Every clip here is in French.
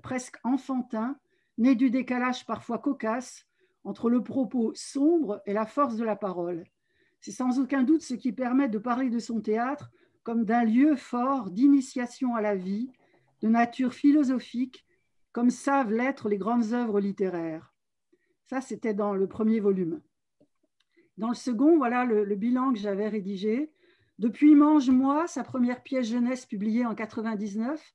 presque enfantin, né du décalage parfois cocasse entre le propos sombre et la force de la parole. C'est sans aucun doute ce qui permet de parler de son théâtre comme d'un lieu fort d'initiation à la vie, de nature philosophique, comme savent l'être les grandes œuvres littéraires. Ça, c'était dans le premier volume. Dans le second, voilà le, le bilan que j'avais rédigé. Depuis Mange-moi, sa première pièce jeunesse publiée en 99,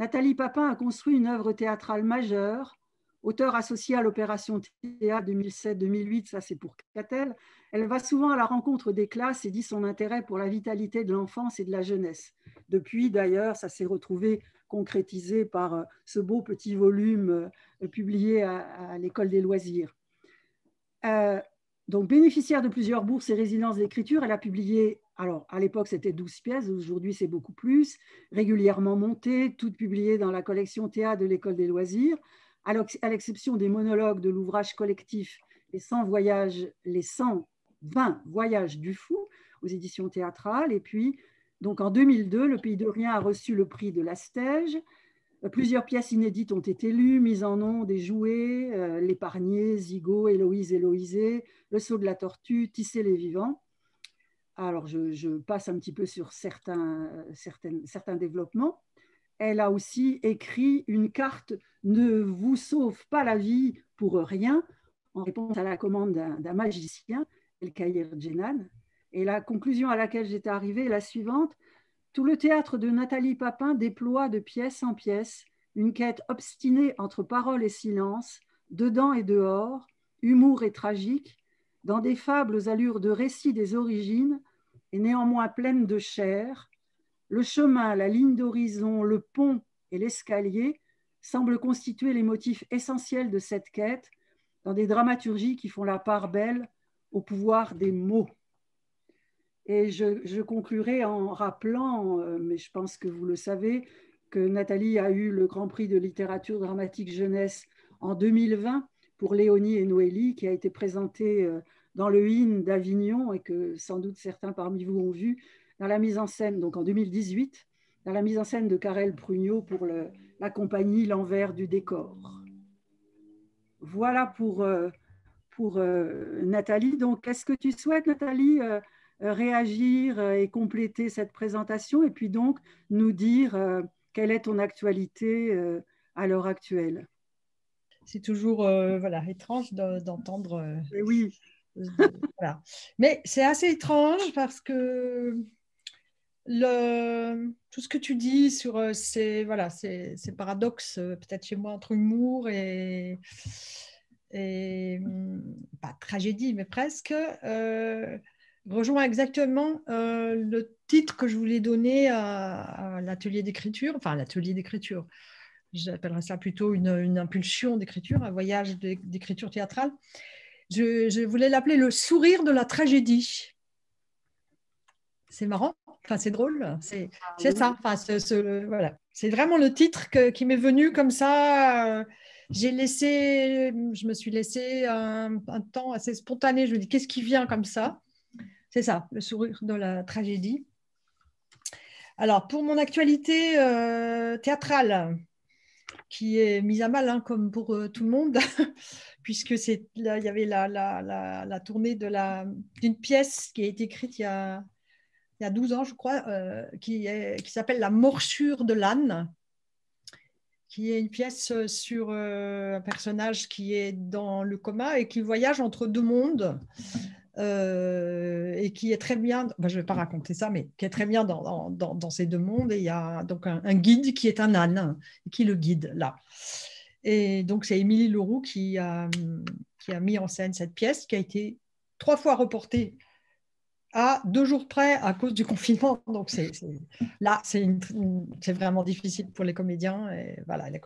Nathalie Papin a construit une œuvre théâtrale majeure, auteur associé à l'opération théâtre 2007-2008, ça c'est pour Catel. Elle va souvent à la rencontre des classes et dit son intérêt pour la vitalité de l'enfance et de la jeunesse. Depuis d'ailleurs, ça s'est retrouvé concrétisé par euh, ce beau petit volume euh, publié à, l'école des loisirs. Euh, donc bénéficiaire de plusieurs bourses et résidences d'écriture, elle a publié alors, à l'époque, c'était 12 pièces, aujourd'hui, c'est beaucoup plus, régulièrement montées, toutes publiées dans la collection théâtre de l'École des loisirs, à l'exception des monologues de l'ouvrage collectif Les 100 voyages, les 120 voyages du fou aux éditions théâtrales. Et puis, donc en 2002, Le Pays de Rien a reçu le prix de la Stège. Plusieurs pièces inédites ont été lues, mises en nom des jouets, euh, L'épargné, Zigo, Héloïse, Héloïsée, Le saut de la tortue, Tisser les vivants. Alors, je, passe un petit peu sur certains, certains développements. Elle a aussi écrit une carte Ne vous sauve pas la vie pour rien, en réponse à la commande d'un magicien, El Kaïr Djenan. Et la conclusion à laquelle j'étais arrivée est la suivante. Tout le théâtre de Nathalie Papin déploie de pièce en pièce une quête obstinée entre parole et silence, dedans et dehors, humour et tragique, dans des fables aux allures de récits des origines, et néanmoins pleine de chair, le chemin, la ligne d'horizon, le pont et l'escalier semblent constituer les motifs essentiels de cette quête dans des dramaturgies qui font la part belle au pouvoir des mots. Et je, conclurai en rappelant, euh, mais je pense que vous le savez, que Nathalie a eu le Grand Prix de littérature dramatique jeunesse en 2020 pour Léonie et Noélie, qui a été présenté euh, dans le IN d'Avignon et que sans doute certains parmi vous ont vu dans la mise en scène, donc en 2018, dans la mise en scène de Karel Prugnot pour la compagnie L'envers du décor. Voilà pour, euh, pour euh, Nathalie. Donc, est-ce que tu souhaites, Nathalie, réagir et compléter cette présentation et puis donc nous dire quelle est ton actualité à l'heure actuelle? C'est toujours voilà, étrange d'entendre. oui. Mais c'est assez étrange parce que le, tout ce que tu dis sur euh, ces, voilà, ces, paradoxes, euh, peut-être chez moi, entre humour et, et hmm, pas tragédie, mais presque, euh, rejoint exactement le titre que je voulais donner à, l'atelier d'écriture, enfin l'atelier d'écriture. J'appellerais ça plutôt une, une impulsion d'écriture, un voyage d'écriture théâtrale. Je, voulais l'appeler le sourire de la tragédie. C'est marrant, enfin, c'est drôle, c'est ah ça. Enfin, voilà. C'est vraiment le titre qui m'est venu comme ça. J'ai laissé, je me suis laissé un, temps assez spontané. Je me dis, qu'est-ce qui vient comme ça? C'est ça, le sourire de la tragédie. Alors, pour mon actualité euh, théâtrale, qui est mise à mal, hein, comme pour euh, tout le monde, puisque c'est là, il y avait la, la, la, tournée de la, d'une pièce qui a été écrite il y a, il y a 12 ans, je crois, euh, qui, qui s'appelle La morsure de l'âne, qui est une pièce sur euh, un personnage qui est dans le coma et qui voyage entre deux mondes. Euh, et qui est très bien, je ne vais pas raconter ça, mais qui est très bien dans, ces deux mondes. Et il y a donc un, guide qui est un âne, qui le guide là. Et donc, c'est Émilie Leroux qui a, mis en scène cette pièce qui a été trois fois reportée à deux jours près à cause du confinement. Donc, là, c'est, vraiment difficile pour les comédiens. Voilà, les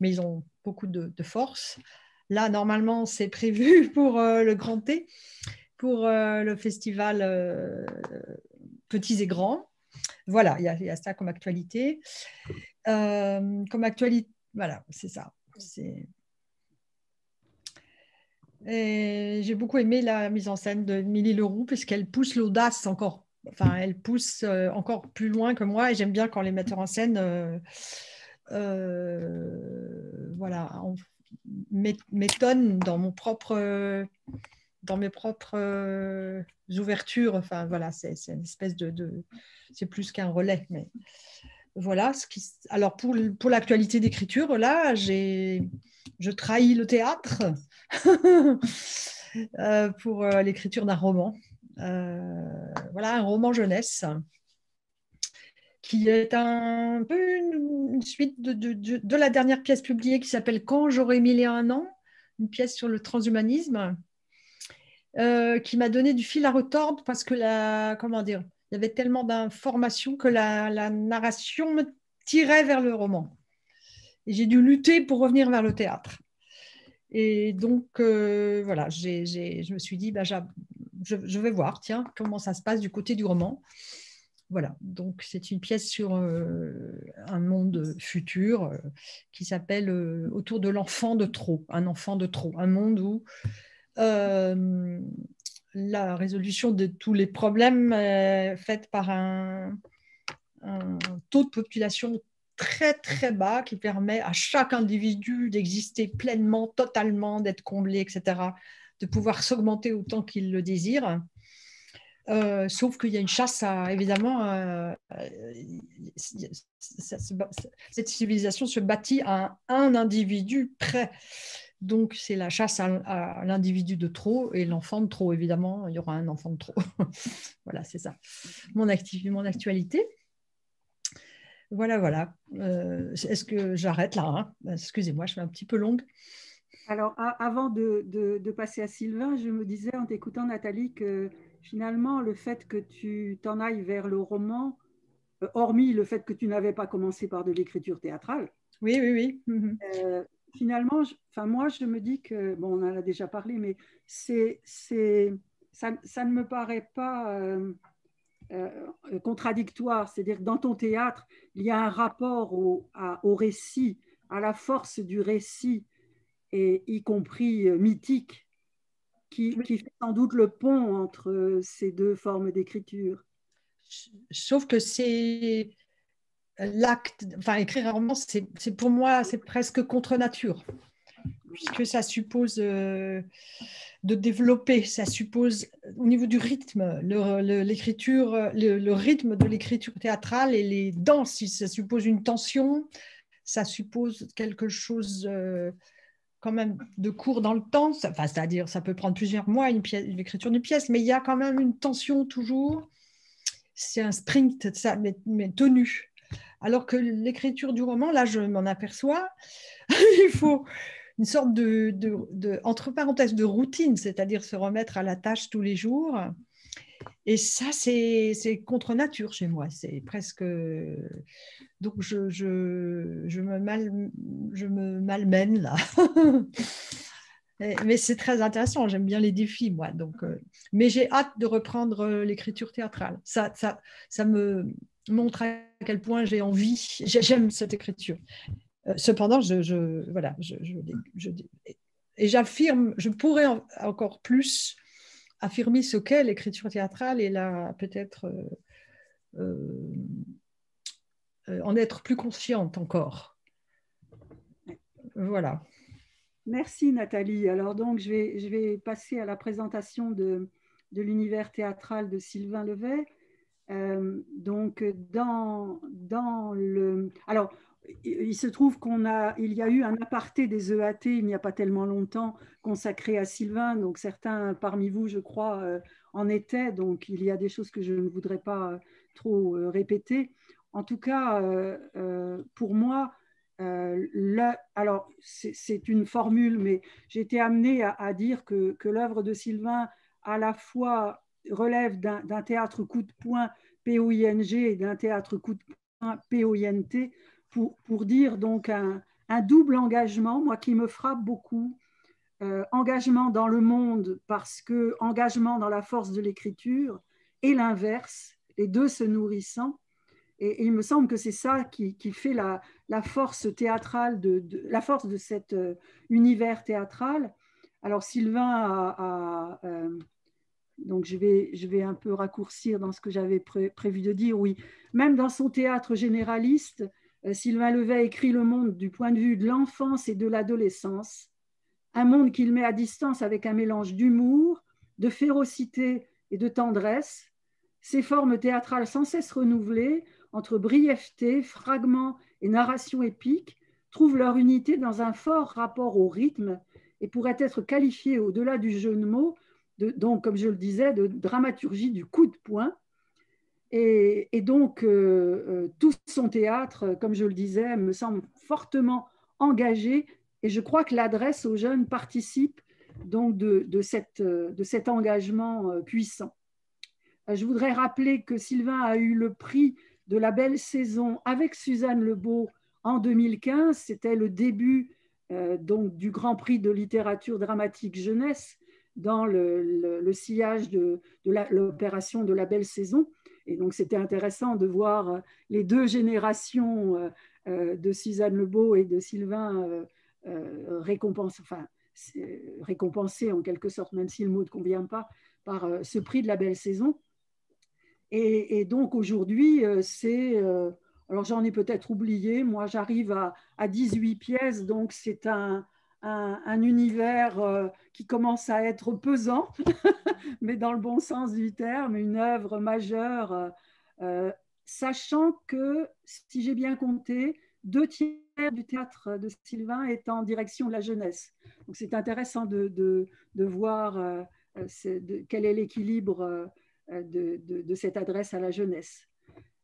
Mais ils ont beaucoup de, force. Là, normalement, c'est prévu pour euh, le Grand T, pour euh, le festival euh, Petits et Grands. Voilà, il y, a ça comme actualité. comme actualité, voilà, c'est ça. J'ai beaucoup aimé la mise en scène de Milly Leroux puisqu'elle pousse l'audace encore. Enfin, elle pousse euh, encore plus loin que moi et j'aime bien quand les metteurs en scène euh, voilà, m'étonne dans mon propre dans mes propres ouvertures. Enfin, voilà, c'est une espèce de, c'est plus qu'un relais, mais voilà. Ce alors pour, pour l'actualité d'écriture, là, je trahis le théâtre euh, pour euh, l'écriture d'un roman. Euh, voilà, un roman jeunesse qui est un peu une, suite de, de, de, la dernière pièce publiée qui s'appelle Quand j'aurai mille et un ans, une pièce sur le transhumanisme, qui m'a donné du fil à retordre parce que la, comment dire, il y avait tellement d'informations que la, narration me tirait vers le roman. Et j'ai dû lutter pour revenir vers le théâtre. Et donc, euh, voilà, je me suis dit, bah, je, vais voir, tiens, comment ça se passe du côté du roman. Voilà, donc c'est une pièce sur euh, un monde futur euh, qui s'appelle Autour de l'enfant de trop, un enfant de trop, un monde où la résolution de tous les problèmes est faite par un, taux de population très très bas qui permet à chaque individu d'exister pleinement, totalement, d'être comblé, etc., de pouvoir s'augmenter autant qu'il le désire. Euh, sauf qu'il y a une chasse à, évidemment, euh, cette civilisation se bâtit à un individu près. Donc, c'est la chasse à, l'individu de trop et l'enfant de trop, évidemment. Il y aura un enfant de trop. voilà, c'est ça. Mon, mon actualité. Voilà, voilà. Euh, est-ce que j'arrête là hein? Excusez-moi, je suis un petit peu longue. Alors, avant de, passer à Sylvain, je me disais en t'écoutant, Nathalie, que finalement, le fait que tu t'en ailles vers le roman, euh, hormis le fait que tu n'avais pas commencé par de l'écriture théâtrale. Oui, oui, oui. Euh, finalement, enfin, moi, je me dis que, bon, on en a déjà parlé, mais c'est, c'est, ça, ça, ne me paraît pas euh, euh, contradictoire. C'est-à-dire que dans ton théâtre, il y a un rapport au, au récit, à la force du récit, et y compris euh, mythique, qui, qui, fait sans doute le pont entre ces deux formes d'écriture. Sauf que c'est l'acte, enfin écrire un roman, c'est pour moi, c'est presque contre nature, puisque ça suppose euh, de développer, ça suppose au niveau du rythme, l'écriture, le, rythme de l'écriture théâtrale et les danses, ça suppose une tension, ça suppose quelque chose euh, quand même de court dans le temps, enfin, c'est-à-dire ça peut prendre plusieurs mois l'écriture d'une pièce, mais il y a quand même une tension toujours. C'est un sprint, ça, mais, mais tenu. Alors que l'écriture du roman, là, je m'en aperçois, il faut une sorte de, entre parenthèses, de routine, c'est-à-dire se remettre à la tâche tous les jours. Et ça, c'est contre nature chez moi. C'est presque. Donc, je, je, me, mal, je me malmène là. Mais c'est très intéressant, j'aime bien les défis, moi. Donc, euh, mais j'ai hâte de reprendre euh, l'écriture théâtrale. Ça, ça, ça me, montre à quel point j'ai envie, j'aime cette écriture. Euh, cependant, je, voilà, je, et j'affirme, je pourrais encore plus affirmer ce qu'est l'écriture théâtrale et là peut-être euh, euh, en être plus consciente encore. Voilà. Merci Nathalie. Alors donc je vais, je vais passer à la présentation de, de l'univers théâtral de Sylvain Levet. Euh, donc, dans, dans le. Alors, il se trouve qu'on a, il y a eu un aparté des EAT il n'y a pas tellement longtemps consacré à Sylvain. Donc, certains parmi vous, je crois, euh, en étaient. Donc, il y a des choses que je ne voudrais pas euh, trop répéter. En tout cas, pour moi, alors c'est une formule, mais j'ai été amenée à, à, dire que, que l'œuvre de Sylvain, à la fois relève d'un théâtre coup de poing POING et d'un théâtre coup de poing POINT pour, pour dire donc un, double engagement, moi qui me frappe beaucoup. Euh, engagement dans le monde parce que engagement dans la force de l'écriture et l'inverse, les deux se nourrissant. Et, il me semble que c'est ça qui, qui fait la, la, force théâtrale, de, la force de cet euh, univers théâtral. Alors Sylvain a, euh, donc je vais, je vais un peu raccourcir dans ce que j'avais prévu de dire. Oui, même dans son théâtre généraliste, Sylvain Levet écrit le monde du point de vue de l'enfance et de l'adolescence, un monde qu'il met à distance avec un mélange d'humour, de férocité et de tendresse, ces formes théâtrales sans cesse renouvelées, entre brièveté, fragments et narration épique, trouvent leur unité dans un fort rapport au rythme et pourraient être qualifiées, au-delà du jeu de mots, donc, comme je le disais, de dramaturgie du coup de poing. Et, donc, euh, euh, tout son théâtre, comme je le disais, me semble fortement engagé et je crois que l'adresse aux jeunes participe donc de, de cet engagement euh, puissant. Je voudrais rappeler que Sylvain a eu le prix de la belle saison avec Suzanne Lebeau en 2015. C'était le début euh, du Grand Prix de littérature dramatique jeunesse dans le, sillage de, l'opération de la belle saison. Et donc, c'était intéressant de voir euh, les deux générations euh, de Suzanne Lebeau et de Sylvain récompensées, enfin, récompensées en quelque sorte, même si le mot ne convient pas, par ce prix de la belle saison. Et, donc aujourd'hui, euh, c'est... Euh, alors j'en ai peut-être oublié, moi j'arrive à, 18 pièces, donc c'est un, un, univers euh, qui commence à être pesant, mais dans le bon sens du terme, une œuvre majeure, sachant que, si j'ai bien compté, deux tiers du théâtre de Sylvain est en direction de la jeunesse. Donc c'est intéressant de, de, voir quel est l'équilibre euh, de, cette adresse à la jeunesse.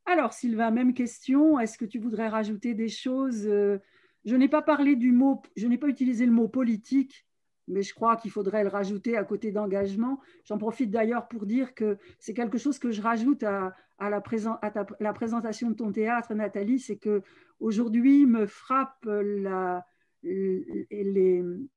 Alors, Sylvain, même question. Est-ce que tu voudrais rajouter des choses euh, Je n'ai pas parlé du mot, je n'ai pas utilisé le mot politique, mais je crois qu'il faudrait le rajouter à côté d'engagement. J'en profite d'ailleurs pour dire que c'est quelque chose que je rajoute à, la, présentation de ton théâtre, Nathalie, c'est que aujourd'hui me frappe une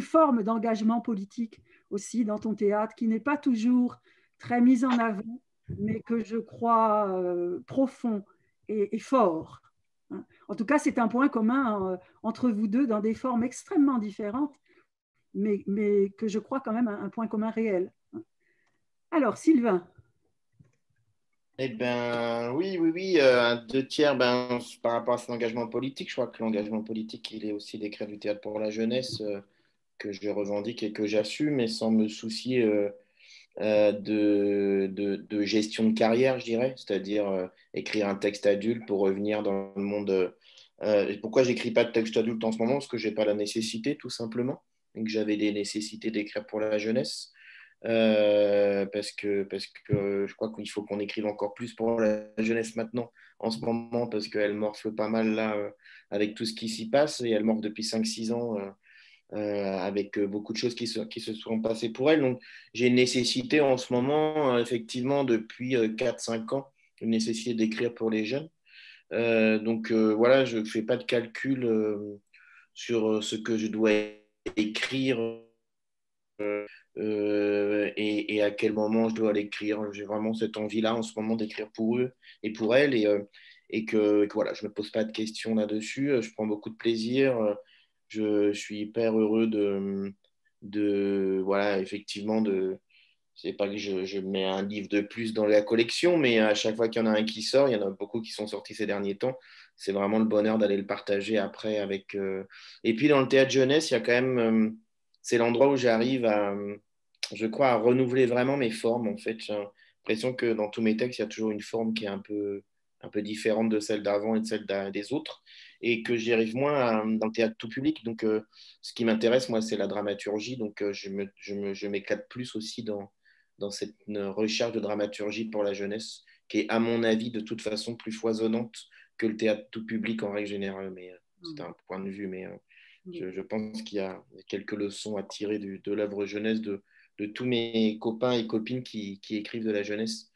forme d'engagement politique aussi dans ton théâtre qui n'est pas toujours très mise en avant, mais que je crois euh, profond et, fort. Hein. En tout cas, c'est un point commun euh, entre vous deux dans des formes extrêmement différentes, mais, que je crois quand même un, point commun réel. Hein. Alors, Sylvain. Eh bien, oui, oui, oui, euh, deux tiers, ben, par rapport à cet engagement politique, je crois que l'engagement politique, il est aussi d'écrire du théâtre pour la jeunesse, que je revendique et que j'assume, mais sans me soucier euh, de, de, gestion de carrière, je dirais, c'est-à-dire euh, écrire un texte adulte pour revenir dans le monde. Euh, pourquoi j'écris pas de texte adulte en ce moment? Parce que j'ai pas la nécessité, tout simplement, et que j'avais des nécessités d'écrire pour la jeunesse. parce, que, parce que je crois qu'il faut qu'on écrive encore plus pour la jeunesse maintenant, en ce moment, parce qu'elle morfle pas mal là avec tout ce qui s'y passe, et elle morfle depuis 5-6 ans euh, avec euh, beaucoup de choses qui se, sont passées pour elle. Donc, j'ai nécessité en ce moment, euh, effectivement, depuis 4-5 ans, une nécessité d'écrire pour les jeunes. donc, voilà, je ne fais pas de calcul sur ce que je dois écrire et, à quel moment je dois l'écrire. J'ai vraiment cette envie-là en ce moment d'écrire pour eux et pour elles et, et que, que, voilà, je ne me pose pas de questions là-dessus. Je prends beaucoup de plaisir je, suis hyper heureux de, voilà, effectivement, de. C'est pas que je, mets un livre de plus dans la collection, mais à chaque fois qu'il y en a un qui sort, il y en a beaucoup qui sont sortis ces derniers temps. C'est vraiment le bonheur d'aller le partager après avec. Euh, et puis dans le théâtre jeunesse, il y a quand même. Euh, c'est l'endroit où j'arrive à, je crois, à renouveler vraiment mes formes. En fait, j'ai l'impression que dans tous mes textes, il y a toujours une forme qui est un peu, un peu différente de celle d'avant et de celle des autres et que j'y arrive moins dans le théâtre tout public. Donc, euh, ce qui m'intéresse, moi, c'est la dramaturgie. Donc, euh, je, me, je, m'éclate plus aussi dans, dans cette recherche de dramaturgie pour la jeunesse, qui est, à mon avis, de toute façon plus foisonnante que le théâtre tout public en règle générale. Mais euh, c'est un point de vue. Mais je, pense qu'il y a quelques leçons à tirer de, de l'œuvre jeunesse de, de, tous mes copains et copines qui, qui écrivent de la jeunesse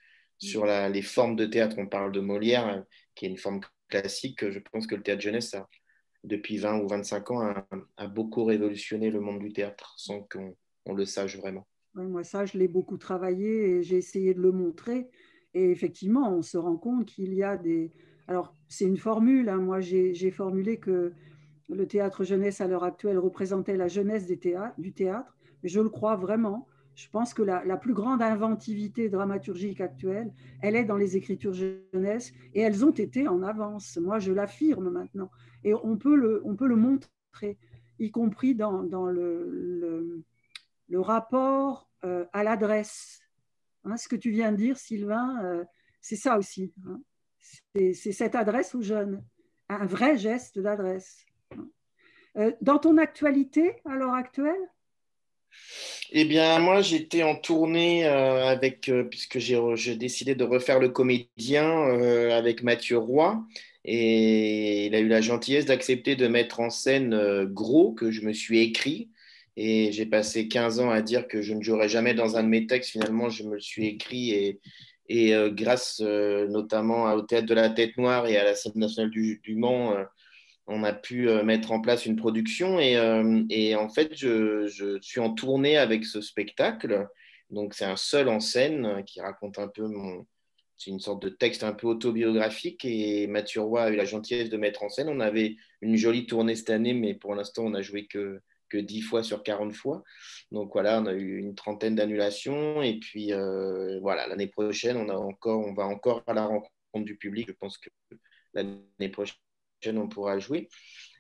sur la, les formes de théâtre. On parle de Molière, qui est une forme classique, je pense que le théâtre jeunesse, depuis 20 ou 25 ans, a, beaucoup révolutionné le monde du théâtre sans qu'on le sache vraiment. moi, ça, je l'ai beaucoup travaillé et j'ai essayé de le montrer. Et effectivement, on se rend compte qu'il y a des... Alors, c'est une formule. Hein. Moi, j'ai formulé que le théâtre jeunesse à l'heure actuelle représentait la jeunesse des du théâtre. Mais je le crois vraiment. Je pense que la, plus grande inventivité dramaturgique actuelle, elle est dans les écritures jeunesse et elles ont été en avance. Moi, je l'affirme maintenant. Et on peut le, on peut le montrer, y compris dans, dans le, le, rapport euh, à l'adresse. Hein, ce que tu viens de dire, Sylvain, euh, c'est ça aussi. Hein. C'est cette adresse aux jeunes, un vrai geste d'adresse. Euh, dans ton actualité à l'heure actuelle eh bien, moi, j'étais en tournée euh, avec, euh, puisque j'ai décidé de refaire le comédien avec Mathieu Roy. Et il a eu la gentillesse d'accepter de mettre en scène Gros, que je me suis écrit. Et j'ai passé 15 ans à dire que je ne jouerais jamais dans un de mes textes. Finalement, je me le suis écrit et, et grâce notamment au Théâtre de la Tête Noire et à la Scène nationale du, du Mans, on a pu euh, mettre en place une production et, euh, en fait, je, suis en tournée avec ce spectacle. Donc, c'est un seul en scène qui raconte un peu mon. C'est une sorte de texte un peu autobiographique et Mathieu Roy a eu la gentillesse de mettre en scène. On avait une jolie tournée cette année, mais pour l'instant, on n'a joué que, que 10 fois sur 40 fois. Donc voilà, on a eu une trentaine d'annulations. Et puis euh, voilà, l'année prochaine, on, a encore, on va encore à la rencontre du public. Je pense que l'année prochaine, on pourra jouer.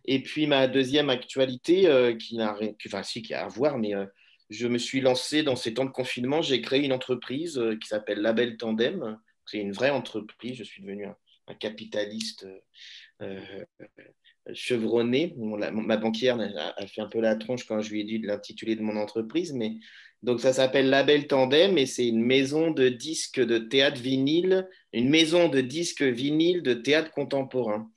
Et puis ma deuxième actualité, euh, qui n'a rien, enfin qui a à voir, mais euh, je me suis lancé dans ces temps de confinement. J'ai créé une entreprise euh, qui s'appelle Label Tandem. C'est une vraie entreprise. Je suis devenu un, capitaliste chevronné. ma banquière a, fait un peu la tronche quand je lui ai dit de l'intituler de mon entreprise, mais donc ça s'appelle Label Tandem et c'est une maison de disques de théâtre vinyle, une maison de disques vinyle de théâtre contemporain.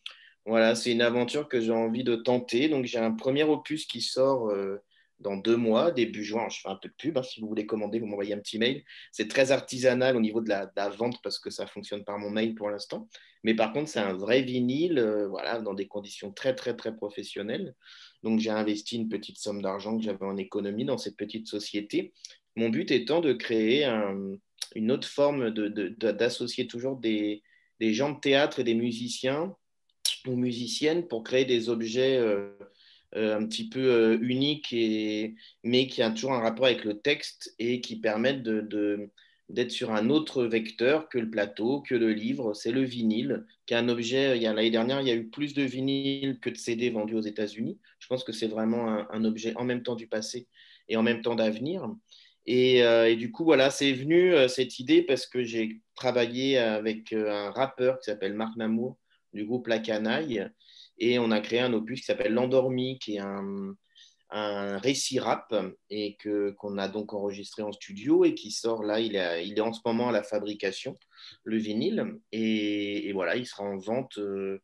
Voilà, c'est une aventure que j'ai envie de tenter. Donc, j'ai un premier opus qui sort euh, dans deux mois, début juin. Je fais un peu de pub. Hein, si vous voulez commander, vous m'envoyez un petit mail. C'est très artisanal au niveau de la, vente parce que ça fonctionne par mon mail pour l'instant. Mais par contre, c'est un vrai vinyle, euh, voilà, dans des conditions très, très, très professionnelles. Donc, j'ai investi une petite somme d'argent que j'avais en économie dans cette petite société. Mon but étant de créer une autre forme d'associer toujours des gens de théâtre et des musiciens ou musiciennes pour créer des objets euh, euh, un petit peu euh, uniques, et, mais qui ont toujours un rapport avec le texte et qui permettent de, d'être sur un autre vecteur que le plateau, que le livre. C'est le vinyle, qui est un objet. L'année dernière, il y a eu plus de vinyle que de CD vendus aux États-Unis. Je pense que c'est vraiment un, objet en même temps du passé et en même temps d'avenir. Et, du coup, voilà, c'est venu cette idée parce que j'ai travaillé avec un rappeur qui s'appelle Marc Namour, du groupe La Canaille. Et on a créé un opus qui s'appelle L'Endormi, qui est un, récit rap et que, qu'on a donc enregistré en studio et qui sort là. Il est, il est en ce moment à la fabrication, le vinyle. Et, voilà, il sera en vente euh,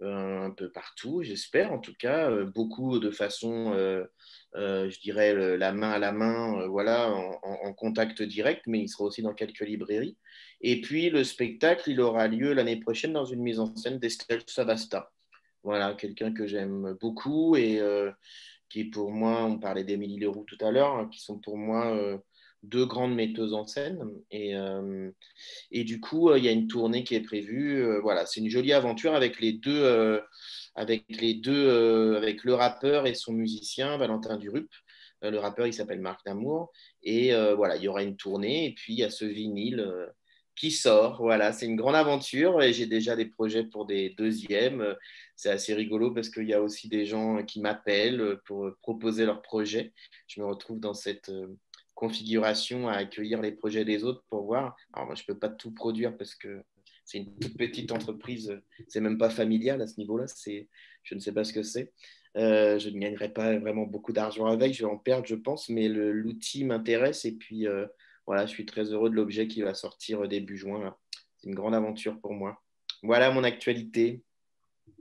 un peu partout, j'espère en tout cas. Euh, beaucoup de façon, euh, je dirais, la main à la main, voilà, en, contact direct, mais il sera aussi dans quelques librairies. Et puis le spectacle, il aura lieu l'année prochaine dans une mise en scène d'Estelle Savasta. Voilà, quelqu'un que j'aime beaucoup et euh, qui pour moi, on parlait d'Émilie Leroux tout à l'heure, hein, qui sont pour moi euh, deux grandes metteuses en scène. Et, euh, et du coup, il y a une tournée qui est prévue. voilà, c'est une jolie aventure avec les deux, avec les deux, avec le rappeur et son musicien Valentin Durup. le rappeur, il s'appelle Marc Damour. Et voilà, il y aura une tournée. Et puis, il y a ce vinyle qui sort. Voilà, c'est une grande aventure et j'ai déjà des projets pour des deuxièmes. C'est assez rigolo parce qu'il y a aussi des gens qui m'appellent pour proposer leurs projets. Je me retrouve dans cette euh, configuration à accueillir les projets des autres pour voir. Alors moi, je ne peux pas tout produire parce que c'est une toute petite entreprise, c'est même pas familial à ce niveau-là, je ne sais pas ce que c'est. Euh, je ne gagnerai pas vraiment beaucoup d'argent avec, je vais en perdre, je pense, mais l'outil m'intéresse et puis euh, voilà, je suis très heureux de l'objet qui va sortir début juin. C'est une grande aventure pour moi. Voilà mon actualité.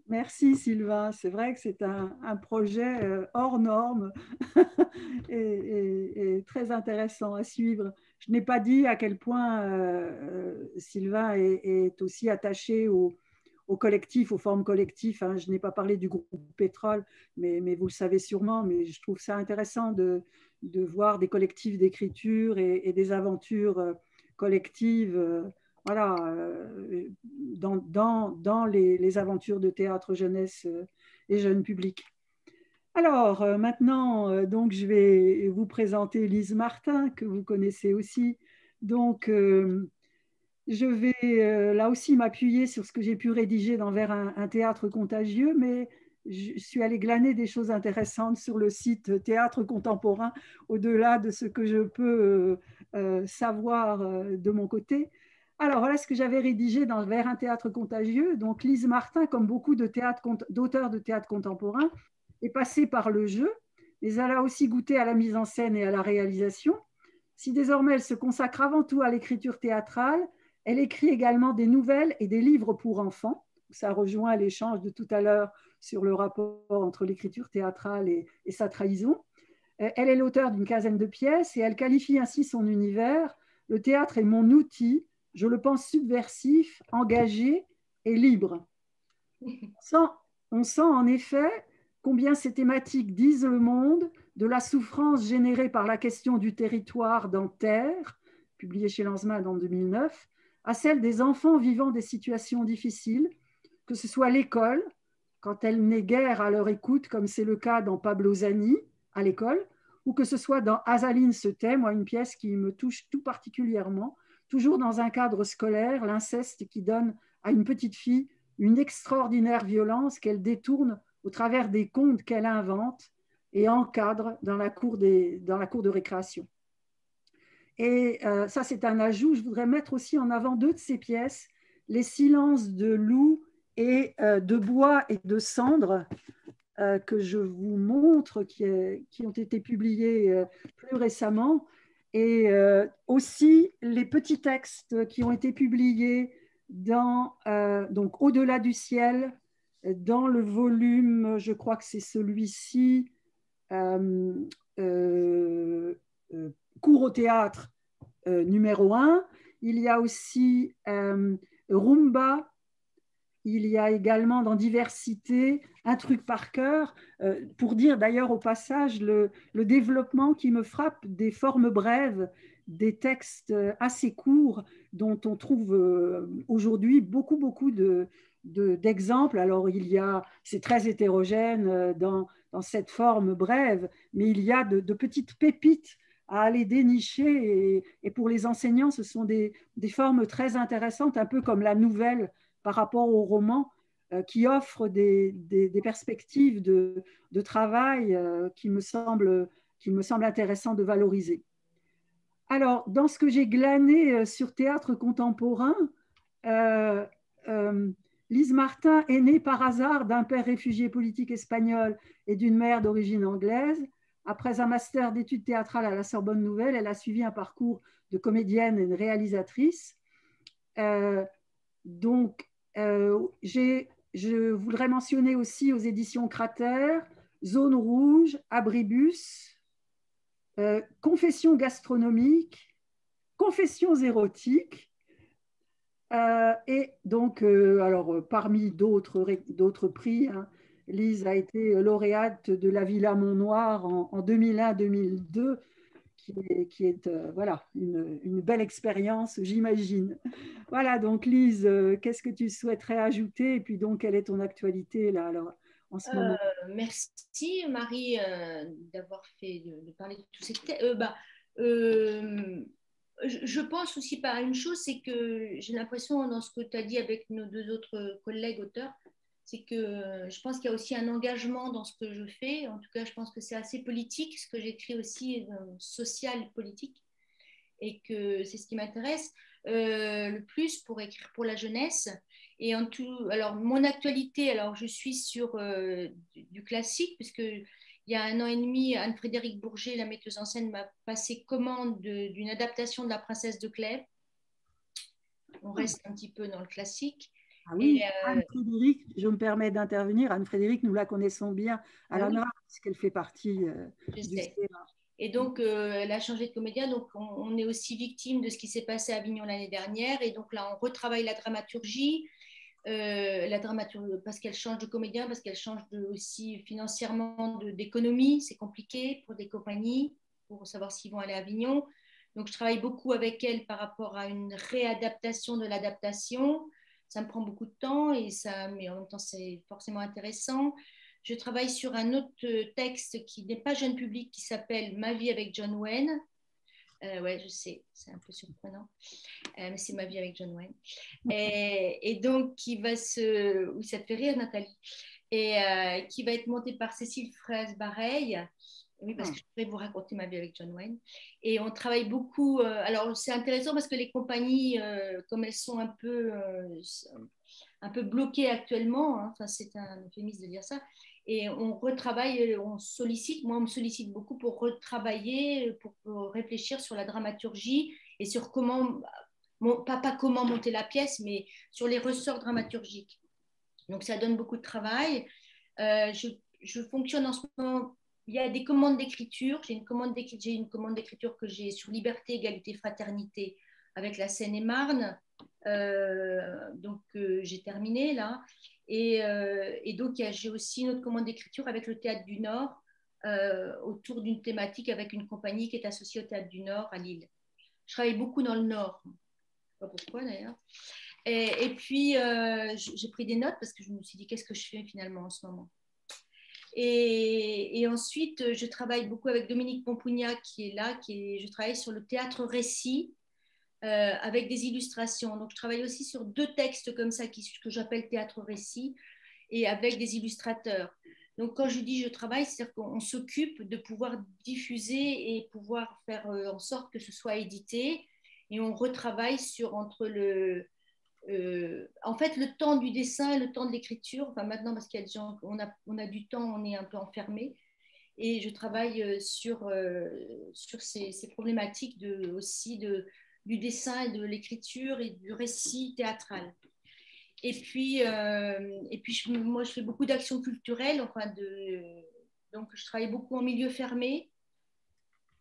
Merci Sylvain. C'est vrai que c'est un, projet euh, hors norme et, très intéressant à suivre. Je n'ai pas dit à quel point euh, euh, Sylvain est, aussi attaché au, collectif, aux formes collectives. Hein. Je n'ai pas parlé du groupe Pétrole, mais, vous le savez sûrement, mais je trouve ça intéressant de, voir des collectifs d'écriture et, des aventures collectives voilà, euh, dans, dans, les, aventures de théâtre jeunesse et jeune public. Alors, euh, maintenant, euh, donc, je vais vous présenter Lise Martin, que vous connaissez aussi. Donc, euh, je vais là aussi m'appuyer sur ce que j'ai pu rédiger dans Vers un, théâtre contagieux, mais je suis allée glaner des choses intéressantes sur le site Théâtre contemporain, au-delà de ce que je peux savoir de mon côté. Alors, voilà ce que j'avais rédigé dans Vers un théâtre contagieux. Donc, Lise Martin, comme beaucoup d'auteurs de théâtre contemporain, est passée par le jeu, mais elle a aussi goûté à la mise en scène et à la réalisation. Si désormais elle se consacre avant tout à l'écriture théâtrale, elle écrit également des nouvelles et des livres pour enfants. Ça rejoint l'échange de tout à l'heure sur le rapport entre l'écriture théâtrale et, sa trahison. Euh, elle est l'auteur d'une quinzaine de pièces et elle qualifie ainsi son univers. Le théâtre est mon outil, je le pense subversif, engagé et libre. on sent en effet combien ces thématiques disent le monde de la souffrance générée par la question du territoire dans Terre, publié chez Lanzmann en 2009, à celle des enfants vivant des situations difficiles, que ce soit l'école, quand elle n'est guère à leur écoute, comme c'est le cas dans Pablo Zani à l'école, ou que ce soit dans Azaline se moi une pièce qui me touche tout particulièrement, toujours dans un cadre scolaire, l'inceste qui donne à une petite fille une extraordinaire violence qu'elle détourne au travers des contes qu'elle invente et encadre dans la cour, de récréation. Et euh, ça, c'est un ajout. Je voudrais mettre aussi en avant deux de ces pièces, Les silences de loup et euh, de bois et de cendre, euh, que je vous montre, qui, ont été publiés plus récemment. Et aussi les petits textes qui ont été publiés dans donc Au-delà du ciel, dans le volume, je crois que c'est celui-ci, euh, euh, euh, cours au théâtre numéro 1. Il y a aussi Rumba. Il y a également dans Diversité un truc par cœur, pour dire d'ailleurs au passage le, développement qui me frappe des formes brèves, des textes assez courts dont on trouve aujourd'hui beaucoup, beaucoup de, d'exemples. Alors, il y a, c'est très hétérogène euh, dans, dans, cette forme brève, mais il y a de, petites pépites à aller dénicher. Et, pour les enseignants, ce sont des, des, formes très intéressantes, un peu comme la nouvelle par rapport au roman, euh, qui offre des, perspectives de, travail euh, qui, me semble, qui me semble intéressant de valoriser. Alors, dans ce que j'ai glané sur théâtre contemporain, Lise Martin est née par hasard d'un père réfugié politique espagnol et d'une mère d'origine anglaise. Après un master d'études théâtrales à la Sorbonne Nouvelle, elle a suivi un parcours de comédienne et de réalisatrice. Euh, donc, euh, je voudrais mentionner aussi aux éditions Cratère, Zone Rouge, Abribus, euh, Confessions gastronomiques, Confessions érotiques, euh, et donc, euh, alors, euh, parmi d'autres prix, hein, Lise a été lauréate de la Villa Mont-Noir en, 2001-2002, qui est, est voilà, une, belle expérience, j'imagine. Voilà, donc Lise, qu'est-ce que tu souhaiterais ajouter? Et puis donc, quelle est ton actualité là alors, en ce moment? Merci Marie d'avoir fait de, parler de tous ces thèmes. Bah, je pense aussi par une chose, c'est que j'ai l'impression dans ce que tu as dit avec nos deux autres collègues auteurs, c'est que je pense qu'il y a aussi un engagement dans ce que je fais. En tout cas, je pense que c'est assez politique, ce que j'écris aussi euh, social politique, et que c'est ce qui m'intéresse euh, le plus pour écrire pour la jeunesse. Et en tout, alors mon actualité, alors je suis sur euh, du, du, classique, puisque il y a un an et demi, Anne-Frédéric Bourget, la metteuse en scène, m'a passé commande d'une adaptation de La Princesse de Clèves. On reste un petit peu dans le classique. Ah oui, euh, Anne-Frédéric, je me permets d'intervenir. Anne-Frédéric, nous la connaissons bien à la ah parce qu'elle fait partie euh, du Et donc, euh, elle a changé de comédien. Donc, on, on, est aussi victime de ce qui s'est passé à Avignon l'année dernière. Et donc là, on retravaille la dramaturgie. Euh, la dramaturgie, parce qu'elle change de comédien, parce qu'elle change de, aussi financièrement d'économie, c'est compliqué pour des compagnies, pour savoir s'ils vont aller à Avignon. Donc je travaille beaucoup avec elle par rapport à une réadaptation de l'adaptation. Ça me prend beaucoup de temps, et ça, mais en même temps c'est forcément intéressant. je travaille sur un autre texte qui n'est pas jeune public, qui s'appelle Ma vie avec John Wayne. Euh, ouais, je sais, c'est un peu surprenant, euh, mais c'est ma vie avec John Wayne. Et, donc, qui va se. Oui, ça te fait rire, Nathalie? Et euh, qui va être monté par Cécile Fraise-Bareil. Oui, parce ah. que je pourrais vous raconter ma vie avec John Wayne. Et on travaille beaucoup. Euh, alors, c'est intéressant parce que les compagnies, comme elles sont un peu, un peu bloquées actuellement, hein, c'est un euphémisme de dire ça, et on retravaille, on sollicite, moi on me sollicite beaucoup pour retravailler, pour, réfléchir sur la dramaturgie et sur comment, pas, pas, comment monter la pièce, mais sur les ressorts dramaturgiques. Donc ça donne beaucoup de travail. Euh, je, je, fonctionne en ce moment, il y a des commandes d'écriture, j'ai une commande d'écriture que j'ai sur liberté, égalité, fraternité avec la Seine-et-Marne. Euh, donc euh, j'ai terminé là. Euh, et, donc, j'ai aussi une autre commande d'écriture avec le Théâtre du Nord euh, autour d'une thématique avec une compagnie qui est associée au Théâtre du Nord à Lille. Je travaille beaucoup dans le Nord. Pas pourquoi d'ailleurs. Et, puis, euh, j'ai pris des notes parce que je me suis dit, qu'est-ce que je fais finalement en ce moment? Et, ensuite, je travaille beaucoup avec Dominique Pompougnac qui est là. Qui est, je travaille sur le théâtre récit euh, avec des illustrations. Donc, je travaille aussi sur deux textes comme ça, qui, que j'appelle théâtre-récit, et avec des illustrateurs. Donc, quand je dis je travaille, c'est-à-dire qu'on s'occupe de pouvoir diffuser et pouvoir faire euh, en sorte que ce soit édité. Et on retravaille sur entre le. Euh, en fait, le temps du dessin et le temps de l'écriture. Enfin, maintenant, parce qu'il y a des gens, on a, on a du temps, on est un peu enfermé. Et je travaille sur, sur ces, ces problématiques de, aussi de, du dessin de l'écriture et du récit théâtral. Et puis, euh, et puis moi, je fais beaucoup d'actions culturelles. Enfin donc, je travaille beaucoup en milieu fermé,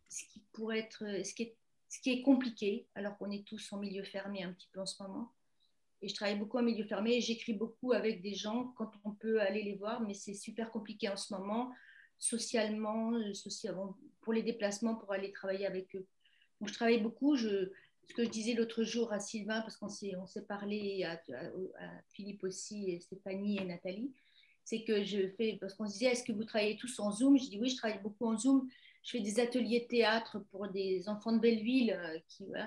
ce qui pourrait être, ce qui est, ce qui est compliqué, alors qu'on est tous en milieu fermé un petit peu en ce moment. Et je travaille beaucoup en milieu fermé et j'écris beaucoup avec des gens quand on peut aller les voir, mais c'est super compliqué en ce moment, socialement, socialement, pour les déplacements, pour aller travailler avec eux. Donc, je travaille beaucoup. Je, ce que je disais l'autre jour à Sylvain, parce qu'on s'est, parlé à, Philippe aussi, Stéphanie et Nathalie, c'est que je fais, parce qu'on se disait, est-ce que vous travaillez tous en Zoom? Je dis oui, je travaille beaucoup en Zoom. Je fais des ateliers théâtre pour des enfants de Belleville, euh,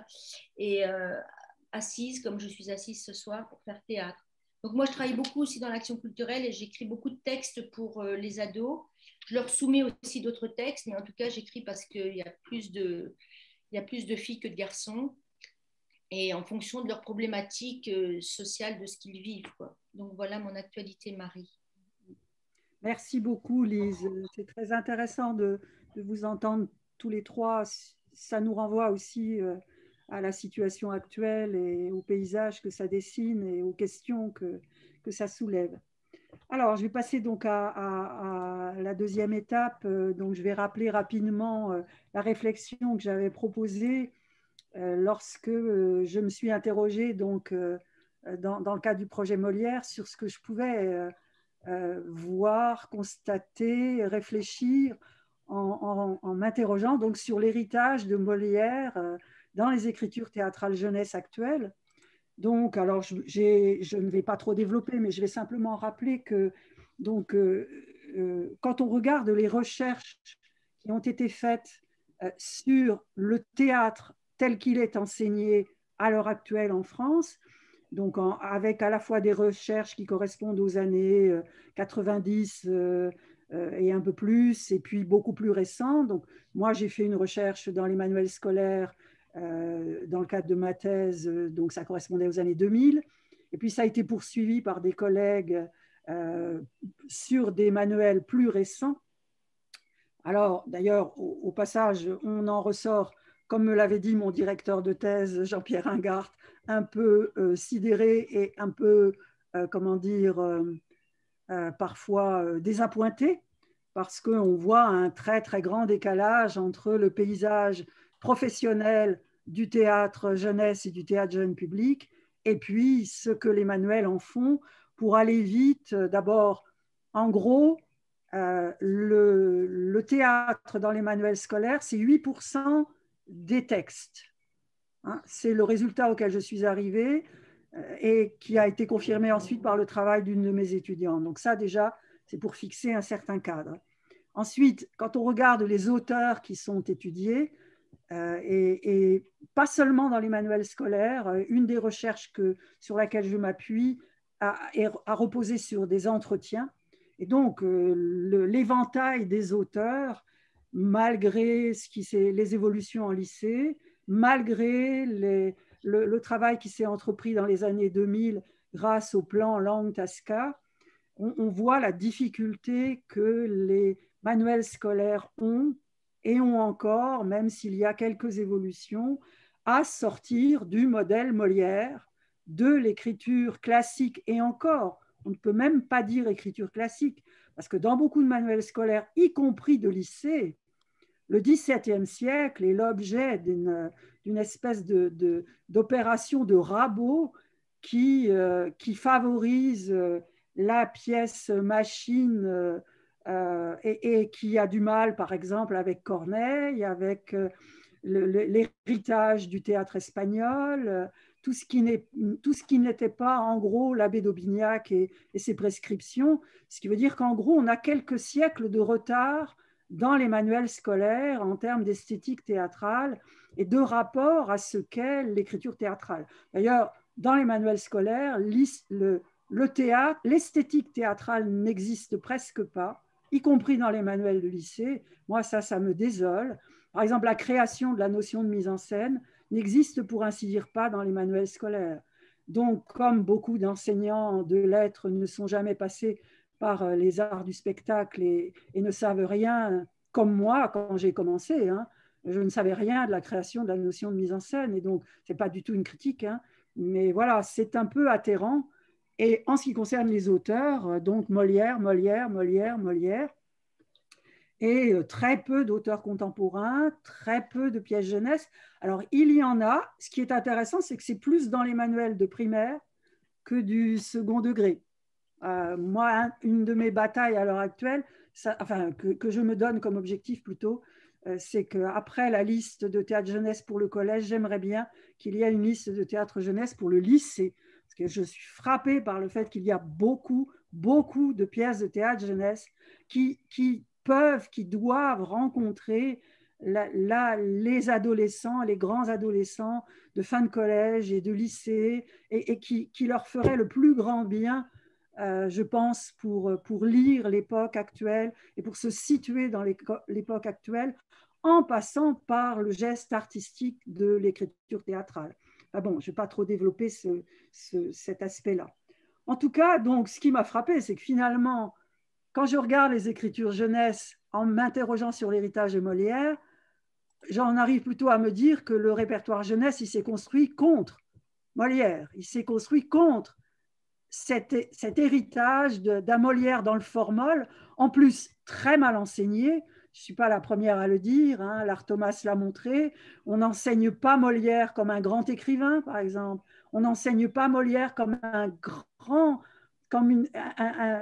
et euh, assise, comme je suis assise ce soir, pour faire théâtre. Donc moi, je travaille beaucoup aussi dans l'action culturelle et j'écris beaucoup de textes pour euh, les ados. Je leur soumets aussi d'autres textes, mais en tout cas, j'écris parce qu'il y a plus de, il y a plus de filles que de garçons et en fonction de leurs problématiques euh, sociales, de ce qu'ils vivent. Quoi. Donc voilà mon actualité, Marie. Merci beaucoup, Lise. C'est très intéressant de, de, vous entendre tous les trois. Ça nous renvoie aussi euh, à la situation actuelle et au paysage que ça dessine et aux questions que, que ça soulève. Alors, je vais passer donc à, la deuxième étape. Euh, donc, je vais rappeler rapidement la réflexion que j'avais proposée euh, lorsque euh, je me suis interrogée donc, euh, dans, dans, le cadre du projet Molière sur ce que je pouvais voir, constater, réfléchir en, m'interrogeant donc sur l'héritage de Molière dans les écritures théâtrales jeunesse actuelles. Donc, alors, je, ne vais pas trop développer, mais je vais simplement rappeler que, donc, quand on regarde les recherches qui ont été faites sur le théâtre tel qu'il est enseigné à l'heure actuelle en France, donc avec à la fois des recherches qui correspondent aux années 90 euh, euh, euh, et un peu plus, et puis beaucoup plus récents. Donc moi, j'ai fait une recherche dans les manuels scolaires dans le cadre de ma thèse, donc ça correspondait aux années 2000. Et puis ça a été poursuivi par des collègues sur des manuels plus récents. Alors d'ailleurs, au, passage, on en ressort comme me l'avait dit mon directeur de thèse, Jean-Pierre Ingart, un peu euh, sidéré et un peu, euh, comment dire, euh, parfois désappointé, parce qu'on voit un très très grand décalage entre le paysage professionnel du théâtre jeunesse et du théâtre jeune public, et puis ce que les manuels en font pour aller vite. D'abord, en gros, le, le, théâtre dans les manuels scolaires, c'est 8% des textes. Hein, c'est le résultat auquel je suis arrivée euh, et qui a été confirmé ensuite par le travail d'une de mes étudiantes. Donc ça déjà, c'est pour fixer un certain cadre. Ensuite, quand on regarde les auteurs qui sont étudiés, euh, et, pas seulement dans les manuels scolaires, euh, une des recherches que, sur laquelle je m'appuie a, reposé sur des entretiens. Et donc, l'éventail des auteurs, malgré ce qui les évolutions en lycée, malgré les, le, travail qui s'est entrepris dans les années 2000 grâce au plan langue Tasca, on, voit la difficulté que les manuels scolaires ont et ont encore, même s'il y a quelques évolutions, à sortir du modèle Molière, de l'écriture classique et encore, on ne peut même pas dire écriture classique, parce que dans beaucoup de manuels scolaires, y compris de lycée, le XVIIe siècle est l'objet d'une espèce d'opération de, rabot qui, euh, l'appareil euh, la pièce machine euh, et, qui a du mal, par exemple, avec Corneille, avec l'héritage du théâtre espagnol, tout ce qui n'était pas, en gros, l'abbé d'Aubignac et, ses prescriptions, ce qui veut dire qu'en gros, on a quelques siècles de retard dans les manuels scolaires en termes d'esthétique théâtrale et de rapport à ce qu'est l'écriture théâtrale. D'ailleurs, dans les manuels scolaires, le théâtre, l'esthétique théâtrale n'existe presque pas, y compris dans les manuels de lycée. Moi, ça, ça me désole. Par exemple, la création de la notion de mise en scène n'existe pour ainsi dire pas dans les manuels scolaires. Donc, comme beaucoup d'enseignants de lettres ne sont jamais passés par euh, les arts du spectacle et, ne savent rien, comme moi quand j'ai commencé. Hein. je ne savais rien de la création de la notion de mise en scène, et donc ce n'est pas du tout une critique, hein. mais voilà, c'est un peu atterrant. Et en ce qui concerne les auteurs, euh, donc Molière, Molière, Molière, Molière, et euh, très peu d'auteurs contemporains, très peu de pièces jeunesse. Alors, il y en a. Ce qui est intéressant, c'est que c'est plus dans les manuels de primaire que du second degré. Euh, moi, une de mes batailles à l'heure actuelle, enfin, que, je me donne comme objectif plutôt, euh, c'est qu'après la liste de théâtre jeunesse pour le collège, j'aimerais bien qu'il y ait une liste de théâtre jeunesse pour le lycée. Je suis frappée par le fait qu'il y a beaucoup, beaucoup de pièces de théâtre jeunesse qui, qui peuvent, qui doivent rencontrer les adolescents, les grands adolescents de fin de collège et de lycée, et, qui, qui, leur feraient le plus grand bien euh, je pense, pour, pour lire l'époque actuelle et pour se situer dans l'époque actuelle en passant par le geste artistique de l'écriture théâtrale. Ah bon, je ne vais pas trop développer ce, cet aspect-là. En tout cas, donc, ce qui m'a frappé, c'est que finalement, quand je regarde les écritures jeunesse en m'interrogeant sur l'héritage de Molière, j'en arrive plutôt à me dire que le répertoire jeunesse, il s'est construit contre Molière, il s'est construit contre cet, héritage d'un Molière dans le formol, en plus très mal enseigné. Je ne suis pas la première à le dire, hein, l'art Thomas l'a montré. On n'enseigne pas Molière comme un grand écrivain, par exemple. On n'enseigne pas Molière comme un grand, comme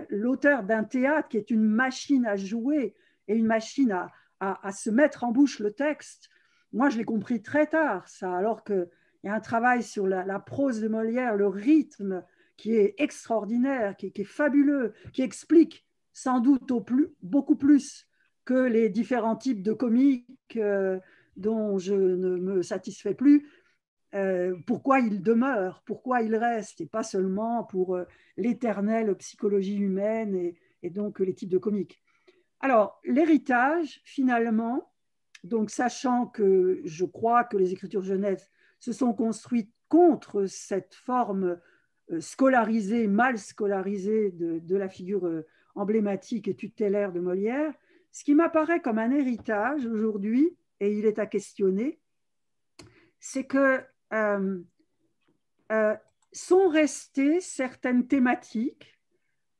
l'auteur d'un théâtre qui est une machine à jouer et une machine à, se mettre en bouche le texte. Moi, je l'ai compris très tard, ça, alors qu'il y a un travail sur la prose de Molière, le rythme, qui est extraordinaire, qui, est fabuleux, qui explique sans doute au plus, beaucoup plus que les différents types de comiques euh, dont je ne me satisfais plus, euh, pourquoi il demeure, pourquoi il reste, et pas seulement pour euh, l'éternelle psychologie humaine et, donc les types de comiques. Alors, l'héritage, finalement, donc sachant que je crois que les écritures jeunesse se sont construites contre cette forme euh, scolarisé, mal scolarisé de, la figure emblématique et tutélaire de Molière, ce qui m'apparaît comme un héritage aujourd'hui, et il est à questionner, c'est que euh, sont restées certaines thématiques,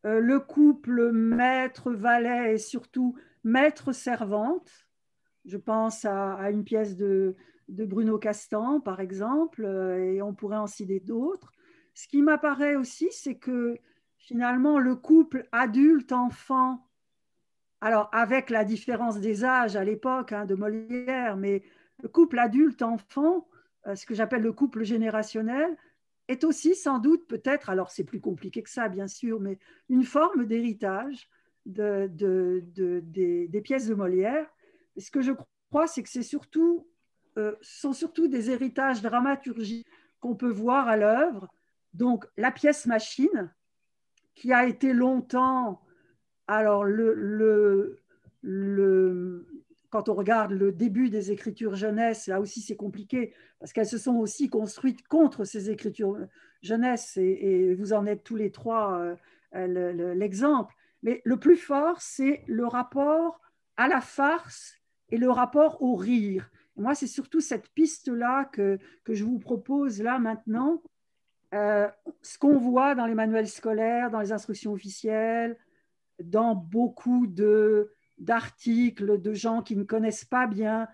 le couple maître-valet et surtout maître-servante. Je pense à, une pièce de, Bruno Castan, par exemple, et on pourrait en citer d'autres. Ce qui m'apparaît aussi, c'est que finalement, le couple adulte-enfant, alors avec la différence des âges à l'époque hein, de Molière, mais le couple adulte-enfant, euh, ce que j'appelle le couple générationnel, est aussi sans doute peut-être, alors c'est plus compliqué que ça bien sûr, mais une forme d'héritage de, des, pièces de Molière. ce que je crois, c'est que c'est surtout, euh, sont surtout des héritages dramaturgiques qu'on peut voir à l'œuvre. Donc, la pièce machine, qui a été longtemps, alors quand on regarde le début des écritures jeunesse, là aussi c'est compliqué parce qu'elles se sont aussi construites contre ces écritures jeunesse et, vous en êtes tous les trois euh, l'exemple. Mais le plus fort, c'est le rapport à la farce et le rapport au rire. moi, c'est surtout cette piste-là que, que, je vous propose là maintenant. Euh, ce qu'on voit dans les manuels scolaires, dans les instructions officielles, dans beaucoup d'articles de gens qui ne connaissent pas bien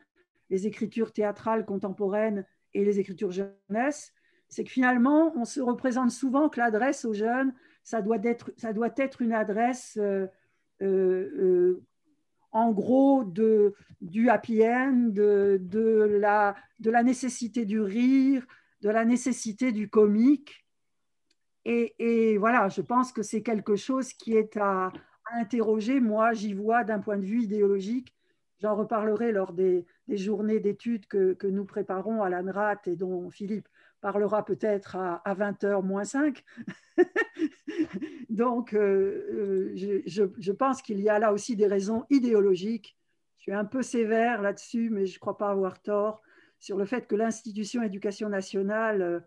les écritures théâtrales contemporaines et les écritures jeunesse, c'est que finalement, on se représente souvent que l'adresse aux jeunes, ça doit être, ça doit être une adresse euh, euh, euh, en gros de, du happy end, de, de, la, de la nécessité du rire, de la nécessité du comique. Et voilà, je pense que c'est quelque chose qui est à, interroger, moi, j'y vois d'un point de vue idéologique. J'en reparlerai lors des, journées d'études que, nous préparons à l'ANRAT et dont Philippe parlera peut-être à, 20h moins 5. Donc, euh, euh, je, pense qu'il y a là aussi des raisons idéologiques. Je suis un peu sévère là-dessus, mais je ne crois pas avoir tort sur le fait que l'institution éducation nationale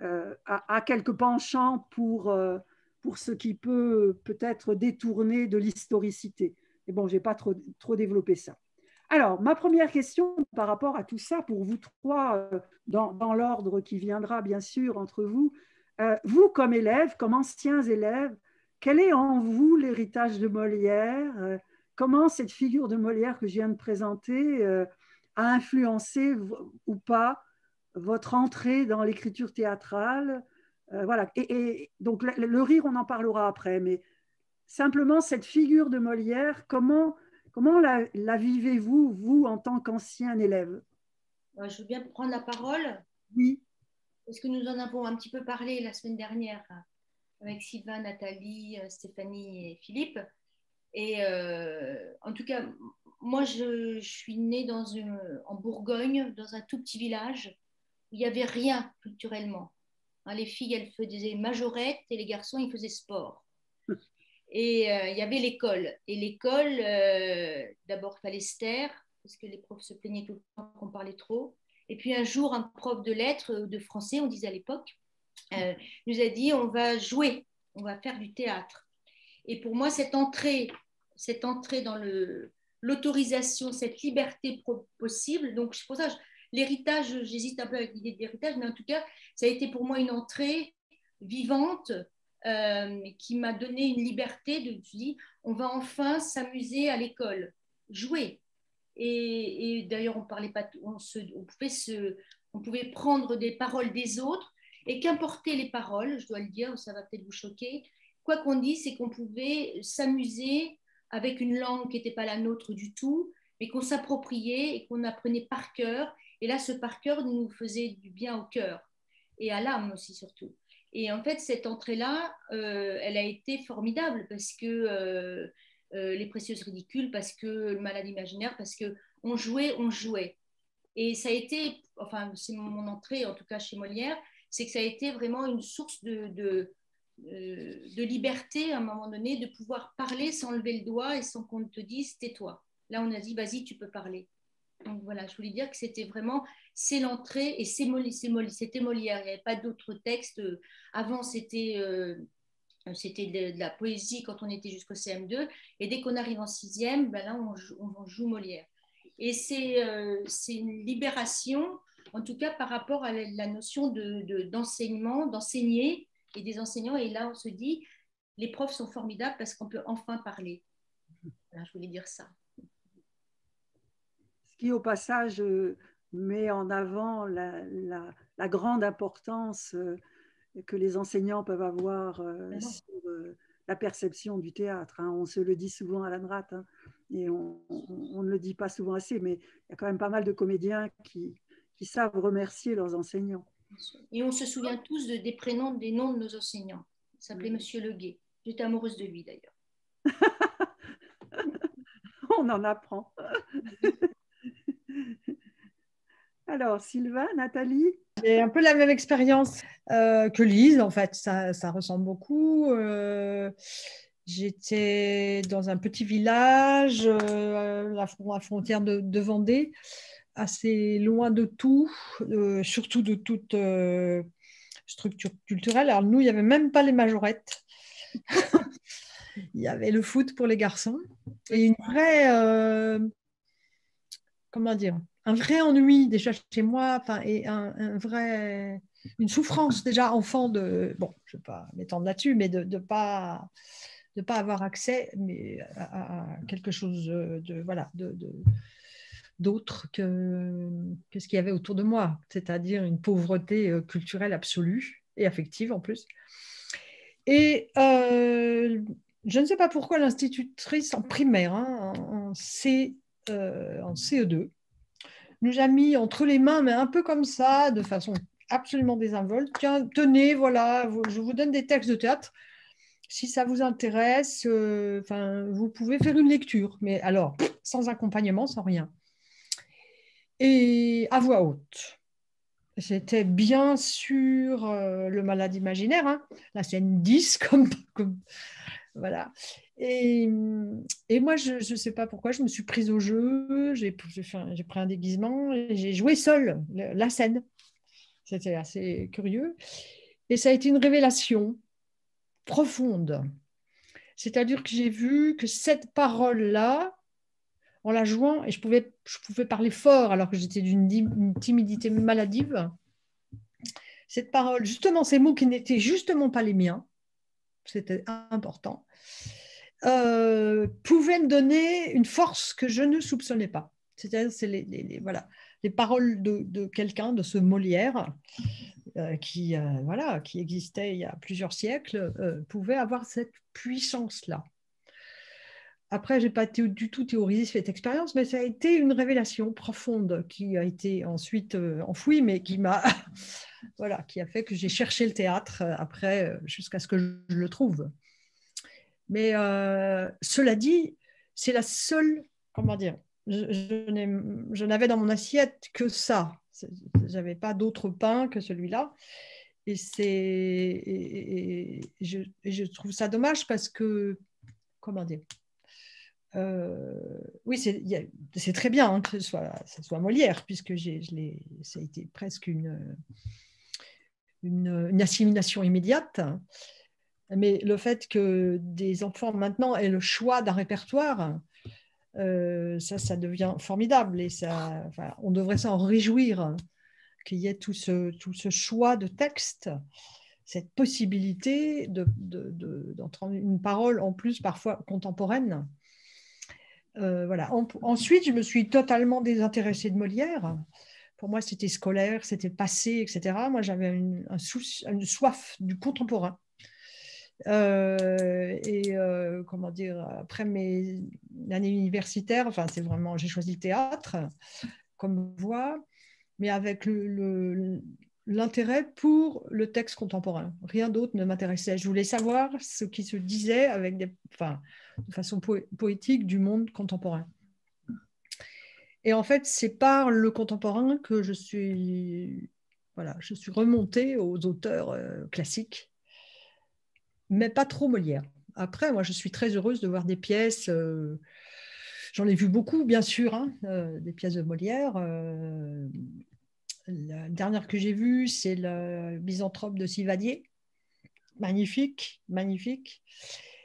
euh, a, quelques penchants pour pour ce qui peut peut-être détourner de l'historicité. Mais bon, je n'ai pas trop, trop développé ça. Alors, ma première question par rapport à tout ça, pour vous trois, euh, dans, l'ordre qui viendra bien sûr entre vous, euh, vous comme élèves, comme anciens élèves, quel est en vous l'héritage de Molière euh, Comment cette figure de Molière que je viens de présenter a influencé ou pas votre entrée dans l'écriture théâtrale euh, voilà. Et, donc le, rire, on en parlera après, mais simplement cette figure de Molière, comment, comment la, vivez-vous, vous, en tant qu'ancien élève? Je veux bien prendre la parole. Oui. Parce que nous en avons un petit peu parlé la semaine dernière avec Sylvain, Nathalie, euh, Stéphanie et Philippe. Et euh, en tout cas, moi, je, suis née dans une, en Bourgogne, dans un tout petit village où il n'y avait rien culturellement. Hein, les filles, elles faisaient majorette et les garçons, ils faisaient sport. Et euh, il y avait l'école. Et l'école, euh, d'abord, il fallait se taire, parce que les profs se plaignaient tout le temps qu'on parlait trop. Et puis un jour, un prof de lettres, de français, on disait à l'époque, euh, nous a dit on va jouer, on va faire du théâtre. Et pour moi, cette entrée, cette entrée dans l'autorisation, cette liberté possible, donc c'est pour ça L'héritage, j'hésite un peu avec l'idée d'héritage, mais en tout cas, ça a été pour moi une entrée vivante euh, qui m'a donné une liberté de dire on va enfin s'amuser à l'école, jouer. Et, d'ailleurs, on parlait pas, on, on, pouvait se, on pouvait prendre des paroles des autres et qu'importaient les paroles, je dois le dire, ça va peut-être vous choquer. Quoi qu'on dise, c'est qu'on pouvait s'amuser avec une langue qui n'était pas la nôtre du tout, mais qu'on s'appropriait et qu'on apprenait par cœur et là, ce par cœur nous faisait du bien au cœur et à l'âme aussi surtout. Et en fait, cette entrée-là, euh, elle a été formidable parce que euh, euh, les précieuses ridicules, parce que le malade imaginaire, parce que on jouait, on jouait. Et ça a été, enfin, c'est mon entrée en tout cas chez Molière, c'est que ça a été vraiment une source de, de, liberté à un moment donné, de pouvoir parler sans lever le doigt et sans qu'on te dise tais-toi. Là, on a dit vas-y, tu peux parler. Donc voilà, je voulais dire que c'était vraiment, c'est l'entrée et c'était Molière. Il n'y avait pas d'autres textes. Avant, c'était euh, c'était de, la poésie quand on était jusqu'au CM2. Et dès qu'on arrive en sixième, ben là, on joue, Molière. Et euh, c'est une libération, en tout cas par rapport à la, notion d'enseignement, de, d'enseigner et des enseignants. Et là, on se dit, les profs sont formidables parce qu'on peut enfin parler. je voulais dire ça qui au passage euh, met en avant la, grande importance euh, que les enseignants peuvent avoir euh, sur la perception du théâtre. Hein. On se le dit souvent à l'ANRAT hein, et on, ne le dit pas souvent assez, mais il y a quand même pas mal de comédiens qui, savent remercier leurs enseignants. Et on se souvient tous de, des prénoms, des noms de nos enseignants. Il s'appelait Monsieur Leguet. J'étais amoureuse de lui d'ailleurs. on en apprend. Alors, Sylvain, Nathalie? J'ai un peu la même expérience euh, que Lise, en fait, ça, ressemble beaucoup. Euh, j'étais dans un petit village, euh, la, frontière de, de, Vendée, assez loin de tout, surtout de toute structure culturelle. Alors, nous, il n'y avait même pas les majorettes. il y avait le foot pour les garçons et une vraie. Comment dire un vrai ennui déjà chez moi, et un, vrai, une souffrance déjà enfant de, bon, je ne vais pas m'étendre là-dessus, mais de ne pas, de pas avoir accès mais à, quelque chose de, voilà, de, d'autre que, que, ce qu'il y avait autour de moi, c'est-à-dire une pauvreté euh, culturelle absolue et affective en plus. Et euh, je ne sais pas pourquoi l'institutrice en primaire, hein, en, C, en CE2, nous a mis entre les mains, mais un peu comme ça, de façon absolument désinvolte. Tiens, tenez, voilà, je vous donne des textes de théâtre. Si ça vous intéresse, euh, vous pouvez faire une lecture, mais alors, sans accompagnement, sans rien. Et à voix haute. C'était bien sûr euh, le malade imaginaire, hein, la scène 10, comme, comme voilà. Et, moi, je ne sais pas pourquoi, je me suis prise au jeu, j'ai pris un déguisement, j'ai joué seule la scène. C'était assez curieux. Et ça a été une révélation profonde. C'est-à-dire que j'ai vu que cette parole-là, en la jouant, et je pouvais, je pouvais parler fort alors que j'étais d'une timidité maladive, cette parole, justement ces mots qui n'étaient justement pas les miens, c'était important, euh, pouvait me donner une force que je ne soupçonnais pas. C'est-à-dire, c'est les, voilà, les paroles de, quelqu'un, de ce Molière, euh, qui, euh, voilà, qui existait il y a plusieurs siècles, pouvaient avoir cette puissance-là. Après, je n'ai pas du tout théorisé cette expérience, mais ça a été une révélation profonde qui a été ensuite enfouie, mais qui m'a, voilà, qui a fait que j'ai cherché le théâtre après jusqu'à ce que je le trouve. Mais euh, cela dit, c'est la seule, comment dire, je, n'avais dans mon assiette que ça. Je n'avais pas d'autre pain que celui-là. Et, c'est, je, trouve ça dommage parce que, comment dire, euh, oui, c'est, très bien hein, que ce soit, soit Molière, puisque j'ai, ça a été presque une, une, assimilation immédiate. Mais le fait que des enfants maintenant aient le choix d'un répertoire, euh, ça, ça devient formidable et ça, on devrait s'en réjouir qu'il y ait tout ce, tout ce choix de texte, cette possibilité d'entendre de, une parole en plus parfois contemporaine. Euh, voilà. ensuite, je me suis totalement désintéressée de Molière. Pour moi, c'était scolaire, c'était passé, etc. Moi, j'avais une, soif du contemporain. Euh, et euh, comment dire, après mes années universitaires, enfin, c'est vraiment, j'ai choisi le théâtre comme voie, mais avec l'intérêt pour le texte contemporain. Rien d'autre ne m'intéressait. Je voulais savoir ce qui se disait avec enfin, de façon poétique du monde contemporain. Et en fait, c'est par le contemporain que je suis, voilà, je suis remontée aux auteurs euh, classiques mais pas trop Molière. Après, moi, je suis très heureuse de voir des pièces. Euh, j'en ai vu beaucoup, bien sûr, hein, euh, des pièces de Molière. La dernière que j'ai vue, c'est le Misanthrope de Sivadier. Magnifique, magnifique.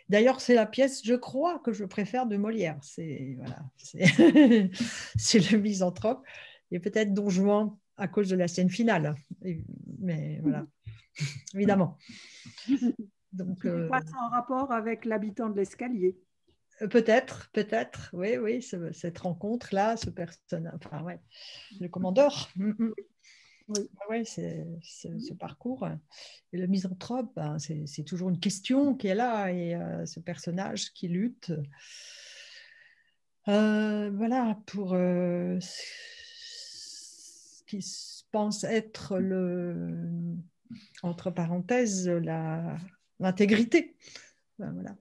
D'ailleurs, c'est la pièce, je crois, que je préfère de Molière. C'est voilà, c'est le Misanthrope et peut-être Don Juan à cause de la scène finale. Mais voilà, évidemment. Donc, euh, en rapport avec l'habitant de l'escalier? Euh, peut-être, peut-être, oui, oui, cette rencontre-là, ce personnage, enfin, ouais, le commandeur. Oui, ouais, c'est ce parcours. Et le misanthrope, ben, c'est toujours une question qui est là, et euh, ce personnage qui lutte. voilà, pour ce qui pense être le, entre parenthèses, l'intégrité. Ben, voilà.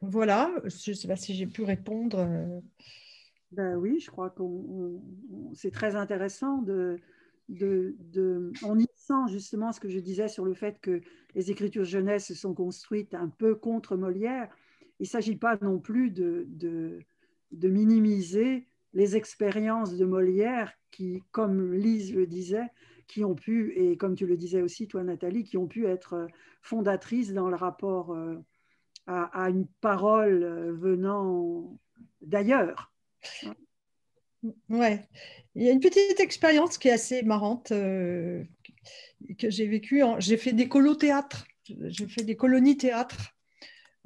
voilà, je ne sais pas si j'ai pu répondre. Ben oui, je crois que c'est très intéressant de, de, de, on y sent justement ce que je disais sur le fait que les écritures jeunesse se sont construites un peu contre Molière. Il ne s'agit pas non plus de, de, minimiser les expériences de Molière qui, comme Lise le disait, qui ont pu, et comme tu le disais aussi toi Nathalie, qui ont pu être fondatrices dans le rapport euh, à, à une parole euh, venant d'ailleurs. Ouais, il y a une petite expérience qui est assez marrante euh, que j'ai vécue. J'ai fait des colos théâtre, j'ai fait des colonies théâtre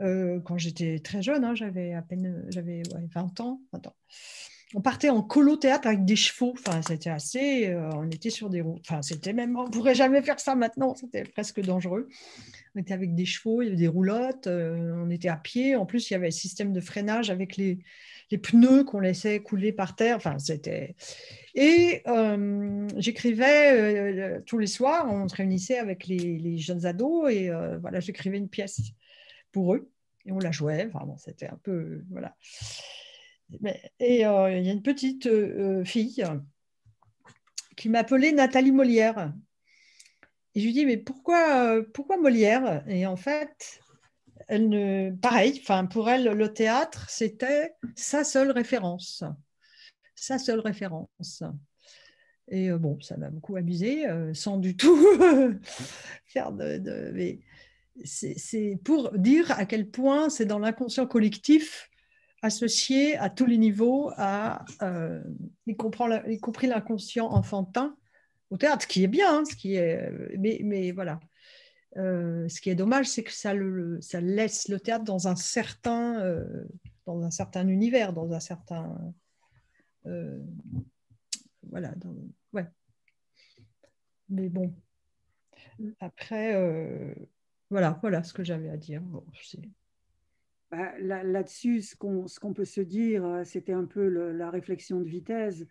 euh, quand j'étais très jeune, hein, j'avais à peine j'avais 20 ans. On partait en colo théâtre avec des chevaux. Enfin, c'était assez. Euh, on était sur des roues. Enfin, c'était même. On pourrait jamais faire ça maintenant. C'était presque dangereux. On était avec des chevaux, il y avait des roulottes. on était à pied. En plus, il y avait un système de freinage avec les les pneus qu'on laissait couler par terre. Enfin, c'était. Et euh, j'écrivais euh, tous les soirs, on se réunissait avec les, jeunes ados et euh, voilà, j'écrivais une pièce pour eux et on la jouait. Enfin, c'était un peu. Voilà. et il y a une petite fille qui m'appelait Nathalie Molière. Et je lui dis, mais pourquoi, pourquoi Molière? Et en fait, elle ne, pareil, enfin pour elle, le théâtre, c'était sa seule référence, sa seule référence. Et euh, bon, ça m'a beaucoup amusé, euh, sans du tout faire de. c'est pour dire à quel point c'est dans l'inconscient collectif associé à tous les niveaux, à, euh, y, compris l'inconscient enfantin au théâtre, qui est bien, hein, ce qui est, mais voilà. Euh, ce qui est dommage, c'est que ça, le, ça, laisse le théâtre dans un certain, euh, dans un certain univers, dans un certain. Euh, voilà. ouais. Mais bon. Après, voilà, voilà ce que j'avais à dire. Bon, bah, Là-dessus, ce qu'on peut se dire, c'était un peu la réflexion de vitesse.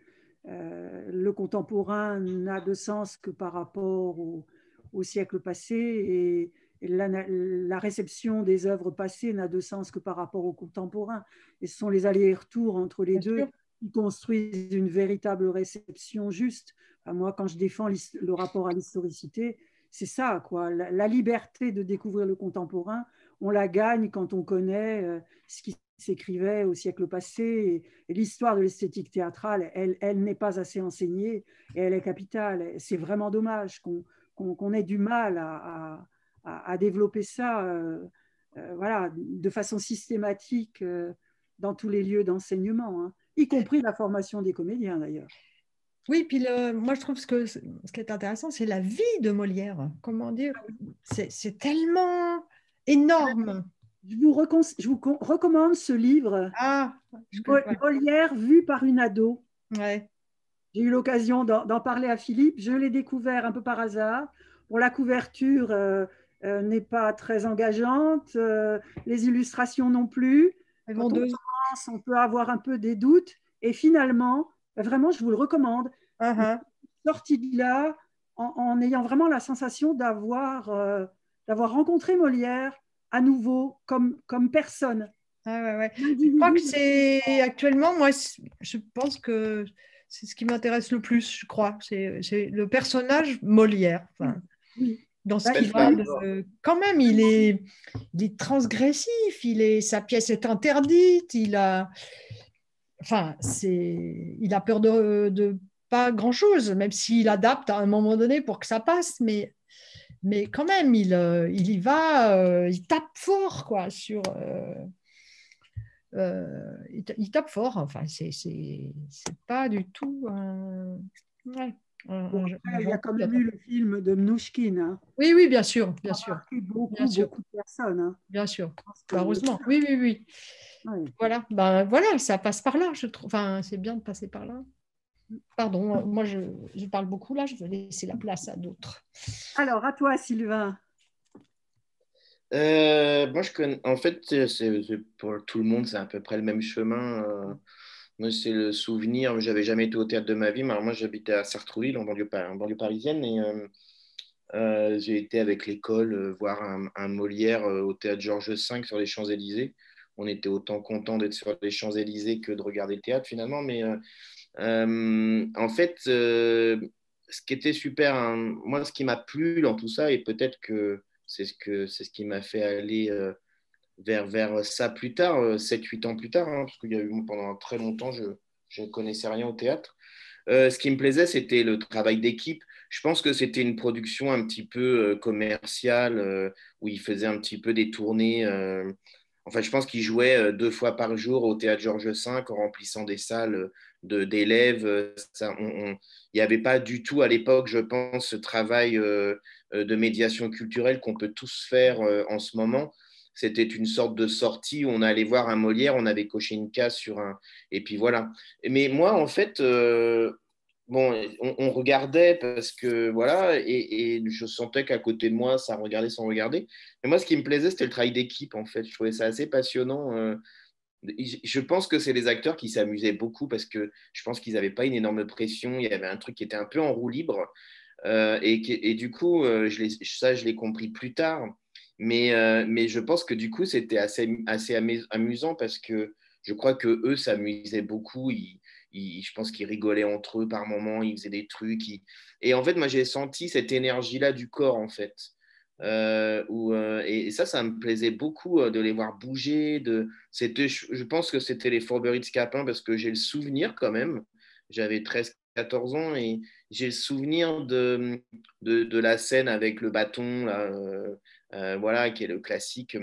le contemporain n'a de sens que par rapport au au siècle passé et, la, réception des œuvres passées n'a de sens que par rapport au contemporain. Et ce sont les allers-retours entre les deux qui construisent une véritable réception juste. moi, quand je défends le rapport à l'historicité, c'est ça, quoi. La, liberté de découvrir le contemporain, on la gagne quand on connaît euh, ce qui s'écrivait au siècle passé. Et, l'histoire de l'esthétique théâtrale, elle, elle n'est pas assez enseignée et elle est capitale. C'est vraiment dommage qu'on qu'on ait du mal à, développer ça euh, euh, voilà, de façon systématique euh, dans tous les lieux d'enseignement, hein, y compris la formation des comédiens d'ailleurs. Oui, puis moi je trouve que ce qui est intéressant, c'est la vie de Molière. Comment dire C'est tellement énorme. Je vous, je vous, recommande ce livre, ah, Molière vu par une ado. Ouais. J'ai eu l'occasion d'en parler à Philippe. Je l'ai découvert un peu par hasard. Pour la couverture euh, euh, n'est pas très engageante, euh, les illustrations non plus. Quand on commence, on peut avoir un peu des doutes. Et finalement, vraiment, je vous le recommande. Uh-huh. Sorti de là en, ayant vraiment la sensation d'avoir d'avoir rencontré Molière à nouveau comme, comme personne. Ah je crois que c'est actuellement, moi, je pense que c'est ce qui m'intéresse le plus, je crois. C'est le personnage Molière. Dans ce bah, quand même, il est, il transgressif. Il est, sa pièce est interdite. Il a, enfin, c'est, il a peur de, pas grand chose, même s'il adapte à un moment donné pour que ça passe. Mais, mais quand même, il, euh, il y va, euh, il tape fort, quoi, sur. Euh, euh, il, tape fort. Enfin, c'est pas du tout Ouais, il y a quand même eu le film de Mnouchkin. Hein. Oui, oui, bien sûr, bien sûr. Beaucoup, bien sûr. beaucoup de personnes. Hein. Bien sûr, heureusement. Oui, oui, oui. Voilà, ben, voilà, ça passe par là, je trouve. Enfin, c'est bien de passer par là. Pardon, moi je, je, parle beaucoup là, je vais laisser la place à d'autres. Alors, à toi, Sylvain. Euh, moi, je connais. En fait, c'est, pour tout le monde, c'est à peu près le même chemin. Euh. moi, c'est le souvenir. J'avais jamais été au théâtre de ma vie. Mais moi, j'habitais à Sartrouville, en banlieue, en banlieue parisienne. Et euh, j'ai été avec l'école voir un, Molière au théâtre Georges V sur les Champs-Élysées. on était autant content d'être sur les Champs-Élysées que de regarder le théâtre finalement. Mais en fait, ce qui était super, hein, moi, ce qui m'a plu dans tout ça, et peut-être que c'est ce, que, c'est ce qui m'a fait aller vers, vers ça plus tard, 7-8 ans plus tard, hein, parce qu'il y a eu pendant très longtemps, je ne connaissais rien au théâtre. ce qui me plaisait, c'était le travail d'équipe. Je pense que c'était une production un petit peu commerciale, où il faisait un petit peu des tournées Enfin, je pense qu'il jouait euh, deux fois par jour au théâtre Georges V en remplissant des salles d'élèves. il n'y avait pas du tout à l'époque, je pense, ce travail euh, euh, de médiation culturelle qu'on peut tous faire en ce moment. C'était une sorte de sortie où on allait voir un Molière, on avait coché une case sur un. Et puis voilà. Mais moi, en fait, bon, on, regardait parce que voilà, et, je sentais qu'à côté de moi, ça regardait sans regarder. Mais moi, ce qui me plaisait, c'était le travail d'équipe, en fait. Je trouvais ça assez passionnant. Euh. Je pense que c'est les acteurs qui s'amusaient beaucoup parce que je pense qu'ils n'avaient pas une énorme pression. Il y avait un truc qui était un peu en roue libre. Euh, et, du coup, euh, je ça, je l'ai compris plus tard. Mais, mais je pense que du coup, c'était assez, assez amusant parce que je crois que eux s'amusaient beaucoup. Ils, je pense qu'ils rigolaient entre eux par moments, ils faisaient des trucs. Et en fait, moi, j'ai senti cette énergie-là du corps, en fait. Euh, euh, et, ça, ça me plaisait beaucoup euh, de les voir bouger. De, je pense que c'était les Fourberies de Scapin parce que j'ai le souvenir quand même. J'avais 13-14 ans et j'ai le souvenir de, de, la scène avec le bâton, là, euh, voilà, qui est le classique.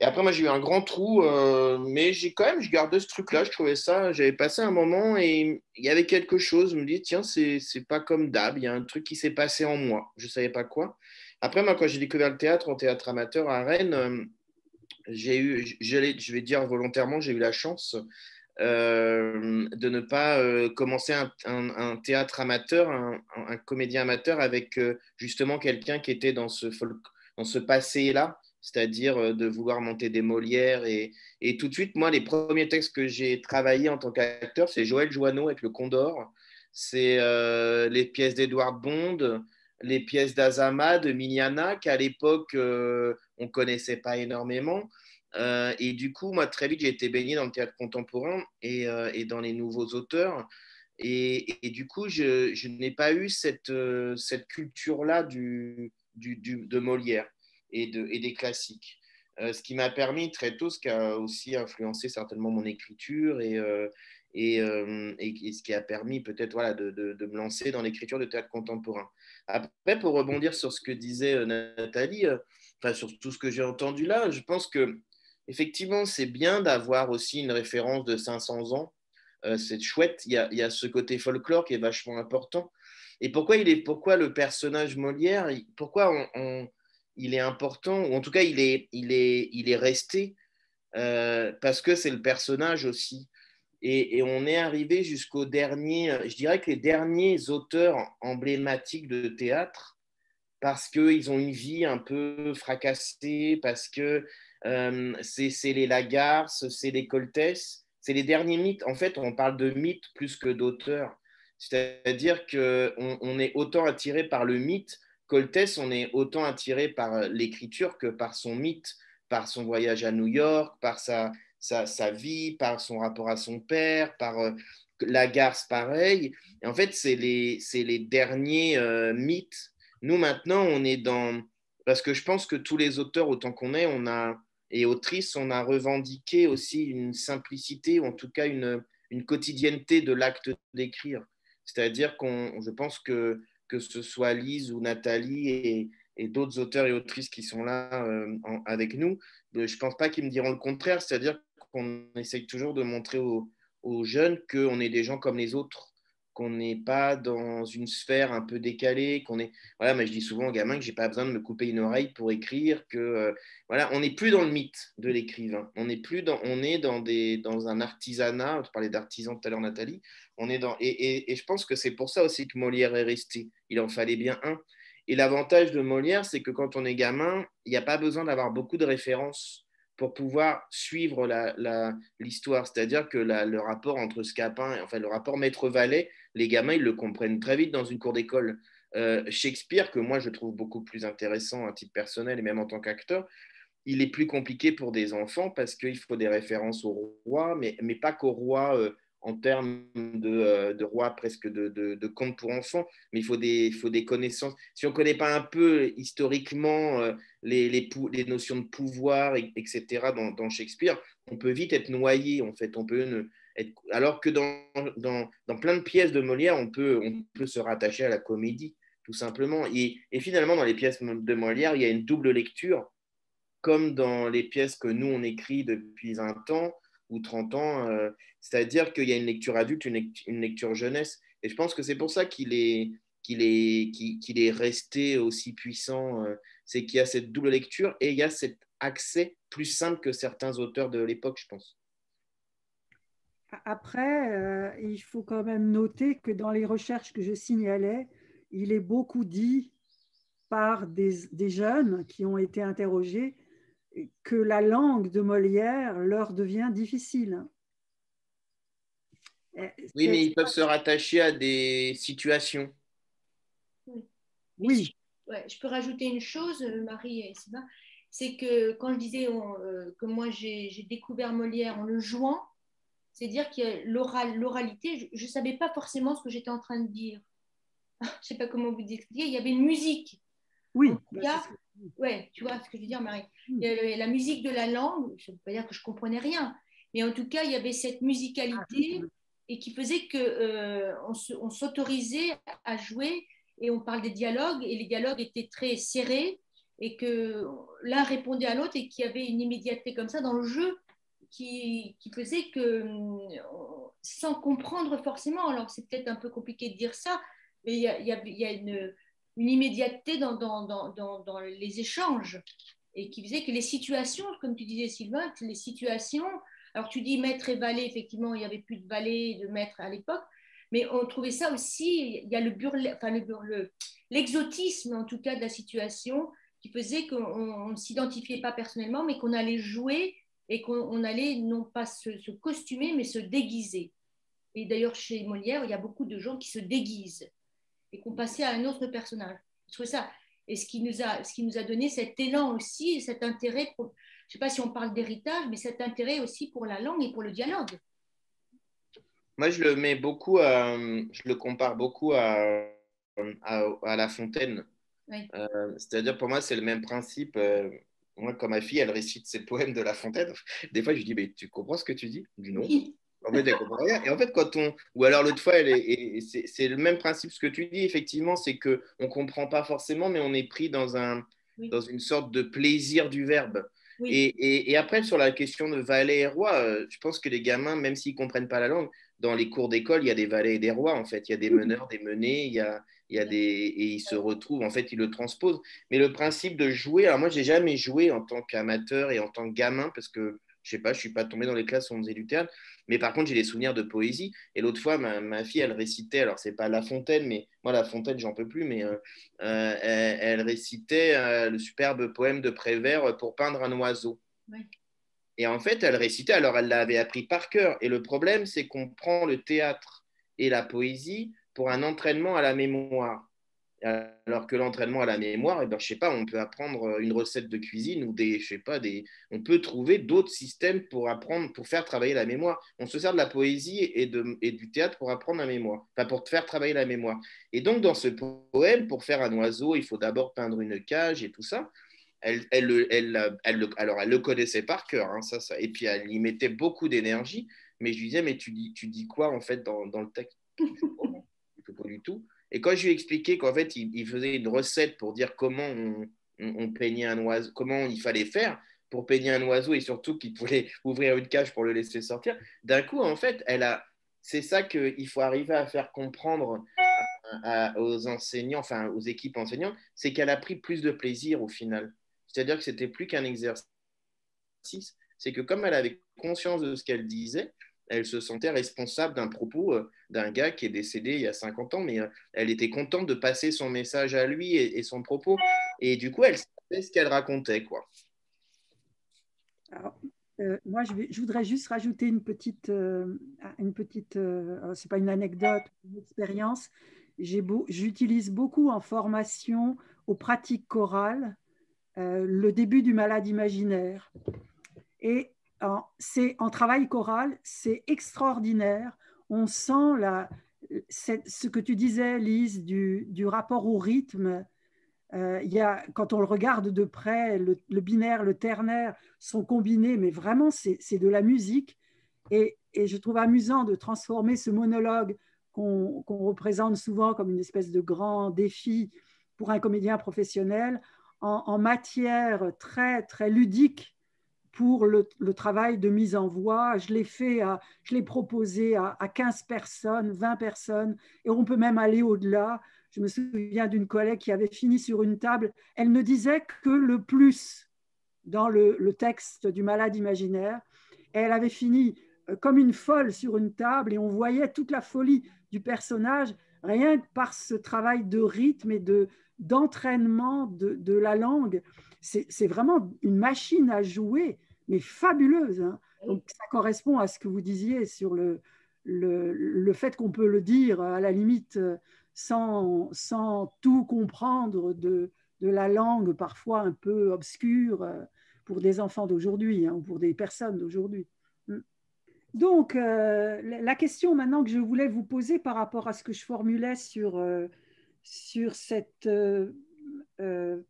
Et après, moi, j'ai eu un grand trou, euh, mais j'ai quand même, je gardais ce truc-là, je trouvais ça, j'avais passé un moment et il y avait quelque chose, je me dis, tiens, c'est pas comme d'hab, il y a un truc qui s'est passé en moi, je savais pas quoi. Après, moi, quand j'ai découvert le théâtre en théâtre amateur à Rennes, euh, j'ai eu, je vais dire volontairement, j'ai eu la chance de ne pas commencer un, théâtre amateur, un, comédien amateur avec justement quelqu'un qui était dans ce dans ce passé-là, c'est-à-dire euh, de vouloir monter des Molières. Et, et, tout de suite, moi, les premiers textes que j'ai travaillés en tant qu'acteur, c'est Joël Joanneau avec le Condor, c'est euh, les pièces d'Edouard Bond, les pièces d'Azama, de Miliana, qu'à l'époque, euh, on ne connaissait pas énormément. Et du coup, moi, très vite, j'ai été baigné dans le théâtre contemporain et, et dans les nouveaux auteurs. Et, du coup, je, n'ai pas eu cette, cette culture-là du, de Molière et, de, des classiques. Euh, ce qui m'a permis très tôt, ce qui a aussi influencé certainement mon écriture et, euh, euh, et, et, ce qui a permis peut-être voilà, de, de, me lancer dans l'écriture de théâtre contemporain. Après, pour rebondir sur ce que disait Nathalie, enfin sur tout ce que j'ai entendu là, je pense que effectivement, c'est bien d'avoir aussi une référence de 500 ans. c'est chouette, il y, a, il y, a, ce côté folklore qui est vachement important. Et pourquoi, il est, pourquoi le personnage Molière, pourquoi il est important, ou en tout cas il est, il est, il est resté, euh, parce que c'est le personnage aussi. Et, on est arrivé jusqu'au dernier, je dirais que les derniers auteurs emblématiques de théâtre, parce qu'ils ont une vie un peu fracassée, parce que euh, c'est les Lagarce, c'est les Coltès, c'est les derniers mythes. En fait, on parle de mythes plus que d'auteurs. C'est-à-dire qu'on on est autant attiré par le mythe. Coltès, on est autant attiré par l'écriture que par son mythe, par son voyage à New York, par sa, vie, par son rapport à son père, par euh, la garce pareil. Et en fait, c'est les, les, derniers euh, mythes. Nous, maintenant, on est dans... Parce que je pense que tous les auteurs, autant qu'on est, on a, et autrices, on a revendiqué aussi une simplicité, ou en tout cas une, une quotidienneté de l'acte d'écrire. C'est-à-dire qu'on, je pense que que ce soit Lise ou Nathalie et, et d'autres auteurs et autrices qui sont là euh, avec nous, euh, je ne pense pas qu'ils me diront le contraire. C'est-à-dire qu'on essaye toujours de montrer aux, aux jeunes qu'on est des gens comme les autres qu'on n'est pas dans une sphère un peu décalée, qu'on est voilà, mais je dis souvent aux gamins que j'ai pas besoin de me couper une oreille pour écrire, que euh, voilà, on n'est plus dans le mythe de l'écrivain, on est plus dans, on est dans des dans un artisanat. Tu parlais d'artisan tout à l'heure, Nathalie. On est dans et, et, je pense que c'est pour ça aussi que Molière est resté. Il en fallait bien un. Et l'avantage de Molière, c'est que quand on est gamin, il n'y a pas besoin d'avoir beaucoup de références pour pouvoir suivre l'histoire. La, C'est-à-dire que le rapport entre Scapin, enfin le rapport maître-valet, les gamins, ils le comprennent très vite dans une cour d'école. Euh, Shakespeare, que moi je trouve beaucoup plus intéressant à titre personnel et même en tant qu'acteur, il est plus compliqué pour des enfants parce qu'il faut des références au roi, mais, mais pas qu'au roi euh, en termes de, euh, roi presque de, de, de, conte pour enfants, mais il faut des, faut des connaissances. Si on ne connaît pas un peu historiquement euh, les, les, notions de pouvoir, etc., dans, Shakespeare, on peut vite être noyé, en fait. On peut être, alors que dans, dans, dans, plein de pièces de Molière, on peut, on peut se rattacher à la comédie, tout simplement. Et, et finalement, dans les pièces de Molière, il y a une double lecture comme dans les pièces que nous, on écrit depuis 20 ans ou 30 ans, euh, c'est-à-dire qu'il y a une lecture adulte, une, lecture jeunesse. Et je pense que c'est pour ça qu'il est, qu'il est, qu'il est resté aussi puissant, euh, c'est qu'il y a cette double lecture et il y a cet accès plus simple que certains auteurs de l'époque, je pense. Après, euh, il faut quand même noter que dans les recherches que je signalais, il est beaucoup dit par des, des jeunes qui ont été interrogés que la langue de Molière leur devient difficile. Oui, mais ils peuvent se rattacher à des situations. Oui. Ouais, je peux rajouter une chose, Marie et Sylvain, c'est que quand je disais euh, que moi j'ai découvert Molière en le jouant, c'est-à-dire que l'oralité, je ne savais pas forcément ce que j'étais en train de dire. je ne sais pas comment vous expliquer, il y avait une musique. Oui. Ouais, tu vois ce que je veux dire, Marie. Hmm. la musique de la langue, je ne veux pas dire que je comprenais rien, mais en tout cas, il y avait cette musicalité ah, et qui faisait que euh, on s'autorisait à jouer et on parle des dialogues et les dialogues étaient très serrés et que l'un répondait à l'autre et qu'il y avait une immédiateté comme ça dans le jeu qui, qui faisait que sans comprendre forcément, alors c'est peut-être un peu compliqué de dire ça, mais il y a, il y a une, une immédiateté dans, les échanges et qui faisait que les situations, comme tu disais Sylvain, les situations, alors tu dis maître et valet, effectivement, il n'y avait plus de valet de maître à l'époque, mais on trouvait ça aussi, il y a le enfin le l'exotisme en tout cas de la situation qui faisait qu'on ne s'identifiait pas personnellement, mais qu'on allait jouer et qu'on allait non pas se, costumer, mais se déguiser. Et d'ailleurs, chez Molière, il y a beaucoup de gens qui se déguisent et qu'on passait à un autre personnage. Je trouve ça. Et ce qui nous a, ce qui nous a donné cet élan aussi, cet intérêt, je ne sais pas si on parle d'héritage, mais cet intérêt aussi pour la langue et pour le dialogue. Moi, je le mets beaucoup, je le compare beaucoup à, à, La Fontaine. Euh, c'est-à-dire, pour moi, c'est le même principe. Euh, moi, comme ma fille, elle récite ses poèmes de La Fontaine. Des fois, je lui dis, mais tu comprends ce que tu dis? Du non. En fait, elle comprend rien. Et en fait, quand on. Ou alors, l'autre fois, c'est le même principe ce que tu dis, effectivement, c'est qu'on ne comprend pas forcément, mais on est pris dans, un, dans une sorte de plaisir du verbe. Et, et, après, sur la question de valet et roi, euh, je pense que les gamins, même s'ils ne comprennent pas la langue, dans les cours d'école, il y a des valets et des rois, en fait. Il y a des meneurs, des menés, il y a, il y a des... et ils se retrouvent, en fait, ils le transposent. Mais le principe de jouer, alors moi, je n'ai jamais joué en tant qu'amateur et en tant que gamin, parce que je sais pas, je suis pas tombé dans les classes où on faisait du théâtre, mais par contre, j'ai des souvenirs de poésie. Et l'autre fois, ma, fille, elle récitait, alors c'est pas La Fontaine, mais moi, La Fontaine, j'en peux plus, mais euh, euh, elle, récitait euh, le superbe poème de Prévert pour peindre un oiseau. Et en fait, elle récitait, alors elle l'avait appris par cœur. Et le problème, c'est qu'on prend le théâtre et la poésie pour un entraînement à la mémoire. Alors que l'entraînement à la mémoire, eh ben, je sais pas, on peut apprendre une recette de cuisine ou des, je sais pas, des, on peut trouver d'autres systèmes pour apprendre, pour faire travailler la mémoire. On se sert de la poésie et, de, et du théâtre pour apprendre la mémoire, enfin pour faire travailler la mémoire. Et donc dans ce poème, pour faire un oiseau, il faut d'abord peindre une cage et tout ça. Elle, elle, elle, elle, alors elle le connaissait par cœur, hein, ça, ça, et puis elle y mettait beaucoup d'énergie. Mais je lui disais, mais tu dis, tu dis quoi en fait dans, dans le texte? Pas du tout. Et quand je lui ai expliqué qu'en fait, il, faisait une recette pour dire comment on, peignait un oiseau, comment il fallait faire pour peigner un oiseau et surtout qu'il pouvait ouvrir une cage pour le laisser sortir, d'un coup, en fait, elle a. C'est ça qu'il faut arriver à faire comprendre aux enseignants, enfin aux équipes enseignantes, c'est qu'elle a pris plus de plaisir au final. C'est-à-dire que c'était plus qu'un exercice, c'est que comme elle avait conscience de ce qu'elle disait, elle se sentait responsable d'un propos euh, d'un gars qui est décédé il y a 50 ans, mais euh, elle était contente de passer son message à lui et, son propos. Et du coup, elle savait ce qu'elle racontait. Quoi. Euh, moi, je, voudrais juste rajouter une petite, une petite c'est pas une anecdote, une expérience. J'utilise beaucoup en formation aux pratiques chorales le début du malade imaginaire. Et c'est en travail choral, c'est extraordinaire. On sent ce que tu disais, Lise, du, rapport au rythme. Euh, y a, quand on le regarde de près, le, binaire, le ternaire sont combinés, mais vraiment, c'est de la musique. Et, et, je trouve amusant de transformer ce monologue qu'on représente souvent comme une espèce de grand défi pour un comédien professionnel en, en matière très, très ludique pour le, travail de mise en voix. Je l'ai fait, je l'ai proposé à, 15 personnes, 20 personnes, et on peut même aller au-delà. Je me souviens d'une collègue qui avait fini sur une table. Elle ne disait que le plus dans le, texte du malade imaginaire. elle avait fini euh, comme une folle sur une table et on voyait toute la folie du personnage rien que par ce travail de rythme et de d'entraînement de, de la langue. C'est vraiment une machine à jouer mais fabuleuse. Hein. Donc, ça correspond à ce que vous disiez sur le, le, le fait qu'on peut le dire à la limite sans, sans tout comprendre de, de, la langue parfois un peu obscure euh, pour des enfants d'aujourd'hui hein, ou pour des personnes d'aujourd'hui. Hmm. Donc, euh, la question maintenant que je voulais vous poser par rapport à ce que je formulais sur, euh, sur cette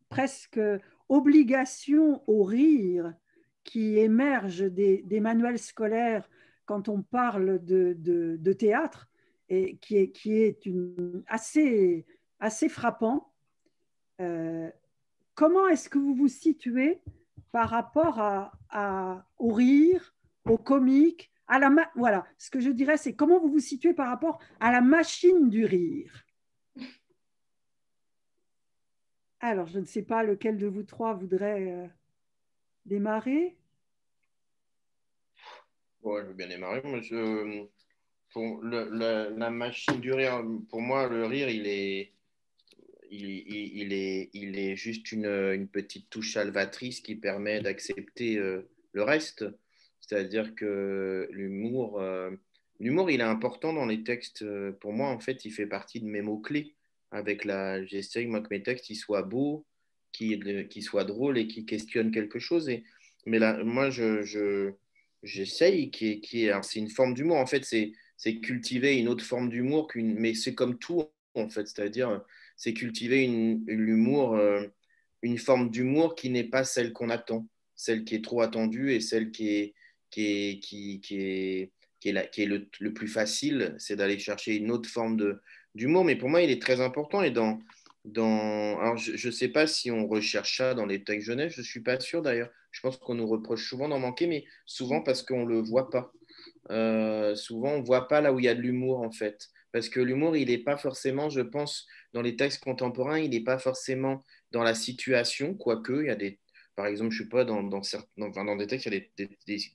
presque obligation au rire qui émerge des, manuels scolaires quand on parle de, théâtre et qui est, qui est assez, assez frappant. Euh, comment est-ce que vous vous situez par rapport au rire, au comique, à la voilà, ce que je dirais, c'est comment vous vous situez par rapport à la machine du rire? Alors, je ne sais pas lequel de vous trois voudrait euh, démarrer Ouais, je veux bien démarrer. pour la, machine du rire, pour moi, le rire, il est, il, est, il est juste une, petite touche salvatrice qui permet d'accepter euh, le reste. C'est-à-dire que l'humour, euh, l'humour, il est important dans les textes. Pour moi, en fait, il fait partie de mes mots-clés. Avec la, j'essaie moi que mes textes ils soient beaux, qu'ils soient drôles et qui questionnent quelque chose. Et, mais là, moi, je, je j'essaye, qui qui est, c'est une forme d'humour. En fait, c'est, cultiver une autre forme d'humour, mais c'est comme tout, en fait. C'est-à-dire, c'est cultiver une, l'humour, euh, une forme d'humour qui n'est pas celle qu'on attend, celle qui est trop attendue et celle qui est, qui est, qui, qui est, qui est, qui est le, le, plus facile, c'est d'aller chercher une autre forme d'humour. Mais pour moi, il est très important. Et dans, Alors, je ne sais pas si on recherche ça dans les textes jeunesse, je ne suis pas sûr d'ailleurs. Je pense qu'on nous reproche souvent d'en manquer, mais souvent parce qu'on ne le voit pas. Euh, souvent, on ne voit pas là où il y a de l'humour, en fait. Parce que l'humour, il n'est pas forcément, je pense, dans les textes contemporains, il n'est pas forcément dans la situation, quoique, il y a des par exemple, je ne sais pas, dans, dans, dans, des textes, il y a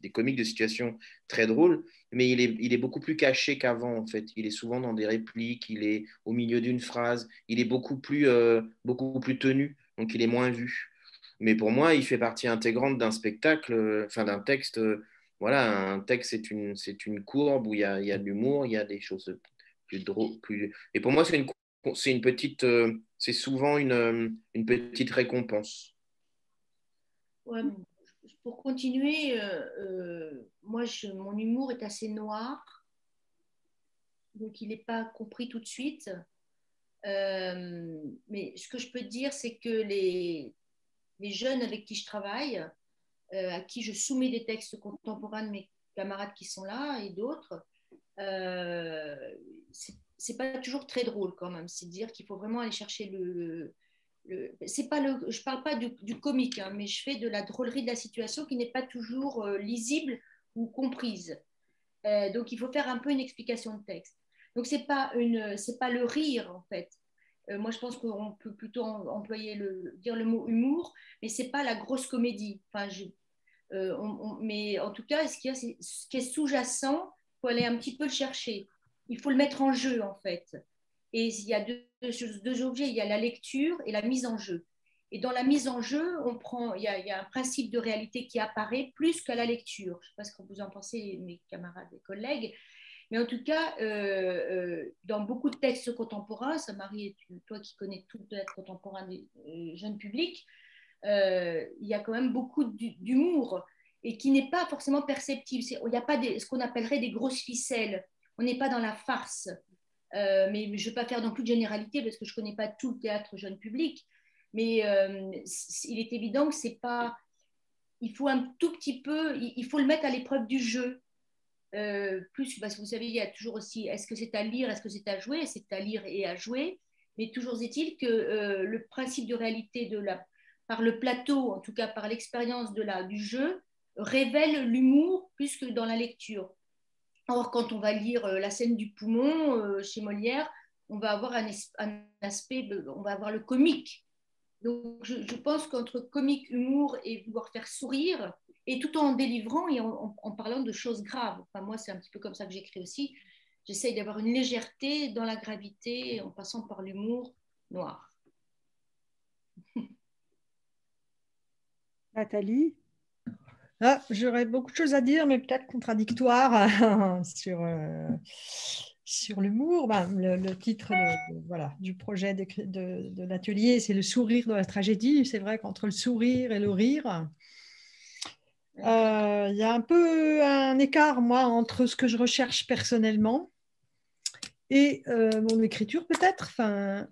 des, comiques de situation très drôles, mais il est, beaucoup plus caché qu'avant, en fait. Il est souvent dans des répliques, il est au milieu d'une phrase, il est beaucoup plus, euh, beaucoup plus tenu, donc il est moins vu. Mais pour moi, il fait partie intégrante d'un spectacle, euh, enfin d'un texte. Euh, voilà, un texte, c'est une, c'est une courbe où il y a, y a de l'humour, il y a des choses plus drôles. Plus... Et pour moi, c'est une, c'est une petite, c'est souvent une, une petite récompense pour continuer, euh, euh, moi, mon humour est assez noir, donc il n'est pas compris tout de suite. Euh, mais ce que je peux dire, c'est que les, les, jeunes avec qui je travaille, à qui je soumets des textes contemporains de mes camarades qui sont là et d'autres, c'est pas toujours très drôle quand même. C'est dire qu'il faut vraiment aller chercher le c'est pas le, je parle pas du, comique, hein, mais je fais de la drôlerie de la situation qui n'est pas toujours euh, lisible ou comprise. Euh, donc il faut faire un peu une explication de texte. Donc c'est pas une, c'est pas le rire en fait. Euh, moi je pense qu'on peut plutôt employer le, dire le mot humour, mais c'est pas la grosse comédie. Enfin, mais en tout cas, ce, qui qui est sous-jacent, faut aller un petit peu le chercher. Il faut le mettre en jeu en fait. Et il y a deux, deux, objets, il y a la lecture et la mise en jeu. Et dans la mise en jeu, on prend, il, y a, un principe de réalité qui apparaît plus qu'à la lecture. Je ne sais pas ce que vous en pensez, mes camarades et collègues. Mais en tout cas, euh, euh, dans beaucoup de textes contemporains, ça Marie, toi qui connais tout théâtre contemporain des euh, jeunes publics, il y a quand même beaucoup d'humour et qui n'est pas forcément perceptible. Il n'y a pas ce qu'on appellerait des grosses ficelles. On n'est pas dans la farce. Euh, mais je ne veux pas faire non plus de généralité parce que je ne connais pas tout le théâtre jeune public. Mais euh, il est évident que c'est pas. Il faut un tout petit peu. Il faut le mettre à l'épreuve du jeu. Euh, plus parce que vous savez, il y a toujours aussi. Est-ce que c'est à lire, est-ce que c'est à jouer? C'est à lire et à jouer. Mais toujours est-il que le principe de réalité de la, par le plateau, en tout cas par l'expérience du jeu, révèle l'humour plus que dans la lecture. Or, quand on va lire euh, la scène du poumon euh, chez Molière, on va avoir un, aspect, on va avoir le comique. Donc, je, pense qu'entre comique, humour et vouloir faire sourire, et tout en délivrant et en, parlant de choses graves. Enfin, moi, c'est un petit peu comme ça que j'écris aussi. J'essaye d'avoir une légèreté dans la gravité en passant par l'humour noir. Nathalie? Ah, J'aurais beaucoup de choses à dire, mais peut-être contradictoires sur, euh, sur l'humour. Ben, le, titre voilà, du projet de, de, l'atelier, c'est le sourire de la tragédie. C'est vrai qu'entre le sourire et le rire, euh, il y a un peu un écart, moi, entre ce que je recherche personnellement et euh, mon écriture, peut-être. Enfin,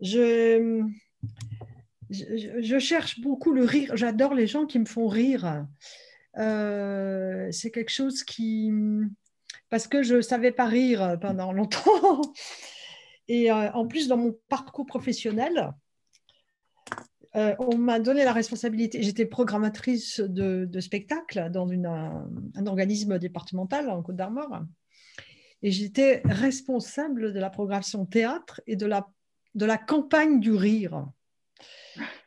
je je, cherche beaucoup le rire. J'adore les gens qui me font rire. Euh, c'est quelque chose qui... Parce que je ne savais pas rire pendant longtemps. Et euh, en plus, dans mon parcours professionnel, euh, on m'a donné la responsabilité. J'étais programmatrice de, spectacle dans un, organisme départemental en Côte d'Armor. Et j'étais responsable de la programmation théâtre et de la, de la campagne du rire.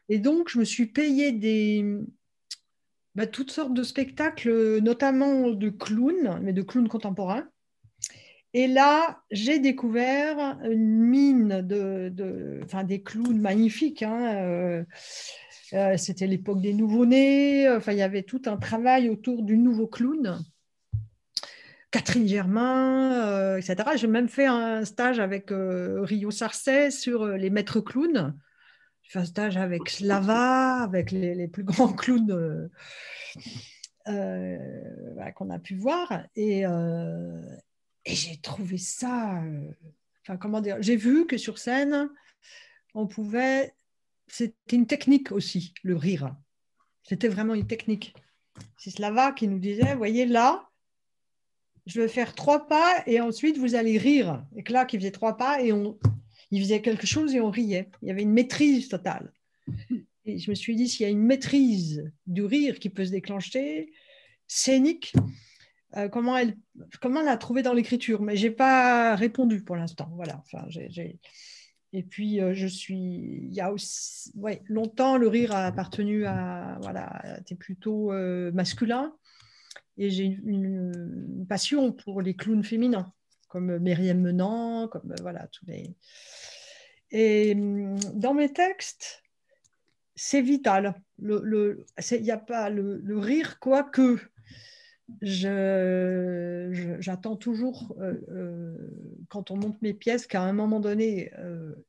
Et donc, je me suis payé des, bah, toutes sortes de spectacles, notamment de clowns, mais de clowns contemporains. Et là, j'ai découvert une mine de, des clowns magnifiques. Hein, euh, euh, c'était l'époque des nouveaux-nés. Enfin, il y avait tout un travail autour du nouveau clown. Catherine Germain, euh, etc. J'ai même fait un stage avec Rio Sarcey sur les maîtres clowns fait un stage avec Slava, avec les, plus grands clowns euh, euh, qu'on a pu voir. Et, euh, et j'ai trouvé ça. enfin, comment dire J'ai vu que sur scène, on pouvait. C'était une technique aussi, le rire. C'était vraiment une technique. C'est Slava qui nous disait voyez là, je vais faire trois pas et ensuite vous allez rire. Et que là, qui faisait trois pas et on, il faisait quelque chose et on riait. Il y avait une maîtrise totale. Et je me suis dit, s'il y a une maîtrise du rire qui peut se déclencher, scénique, euh, comment, elle, comment l'a trouvé dans l'écriture? Mais je n'ai pas répondu pour l'instant. Voilà. Enfin, Et puis, euh, je suis. Il y a aussi. Ouais, longtemps, le rire a appartenu à. Voilà, était plutôt euh, masculin. Et j'ai une, passion pour les clowns féminins comme Myriam Menant, comme euh, voilà, tous les. Et hum, dans mes textes, c'est vital. Il le, n'y a pas le, rire, quoique j'attends toujours, euh, euh, quand on monte mes pièces, qu'à un moment donné,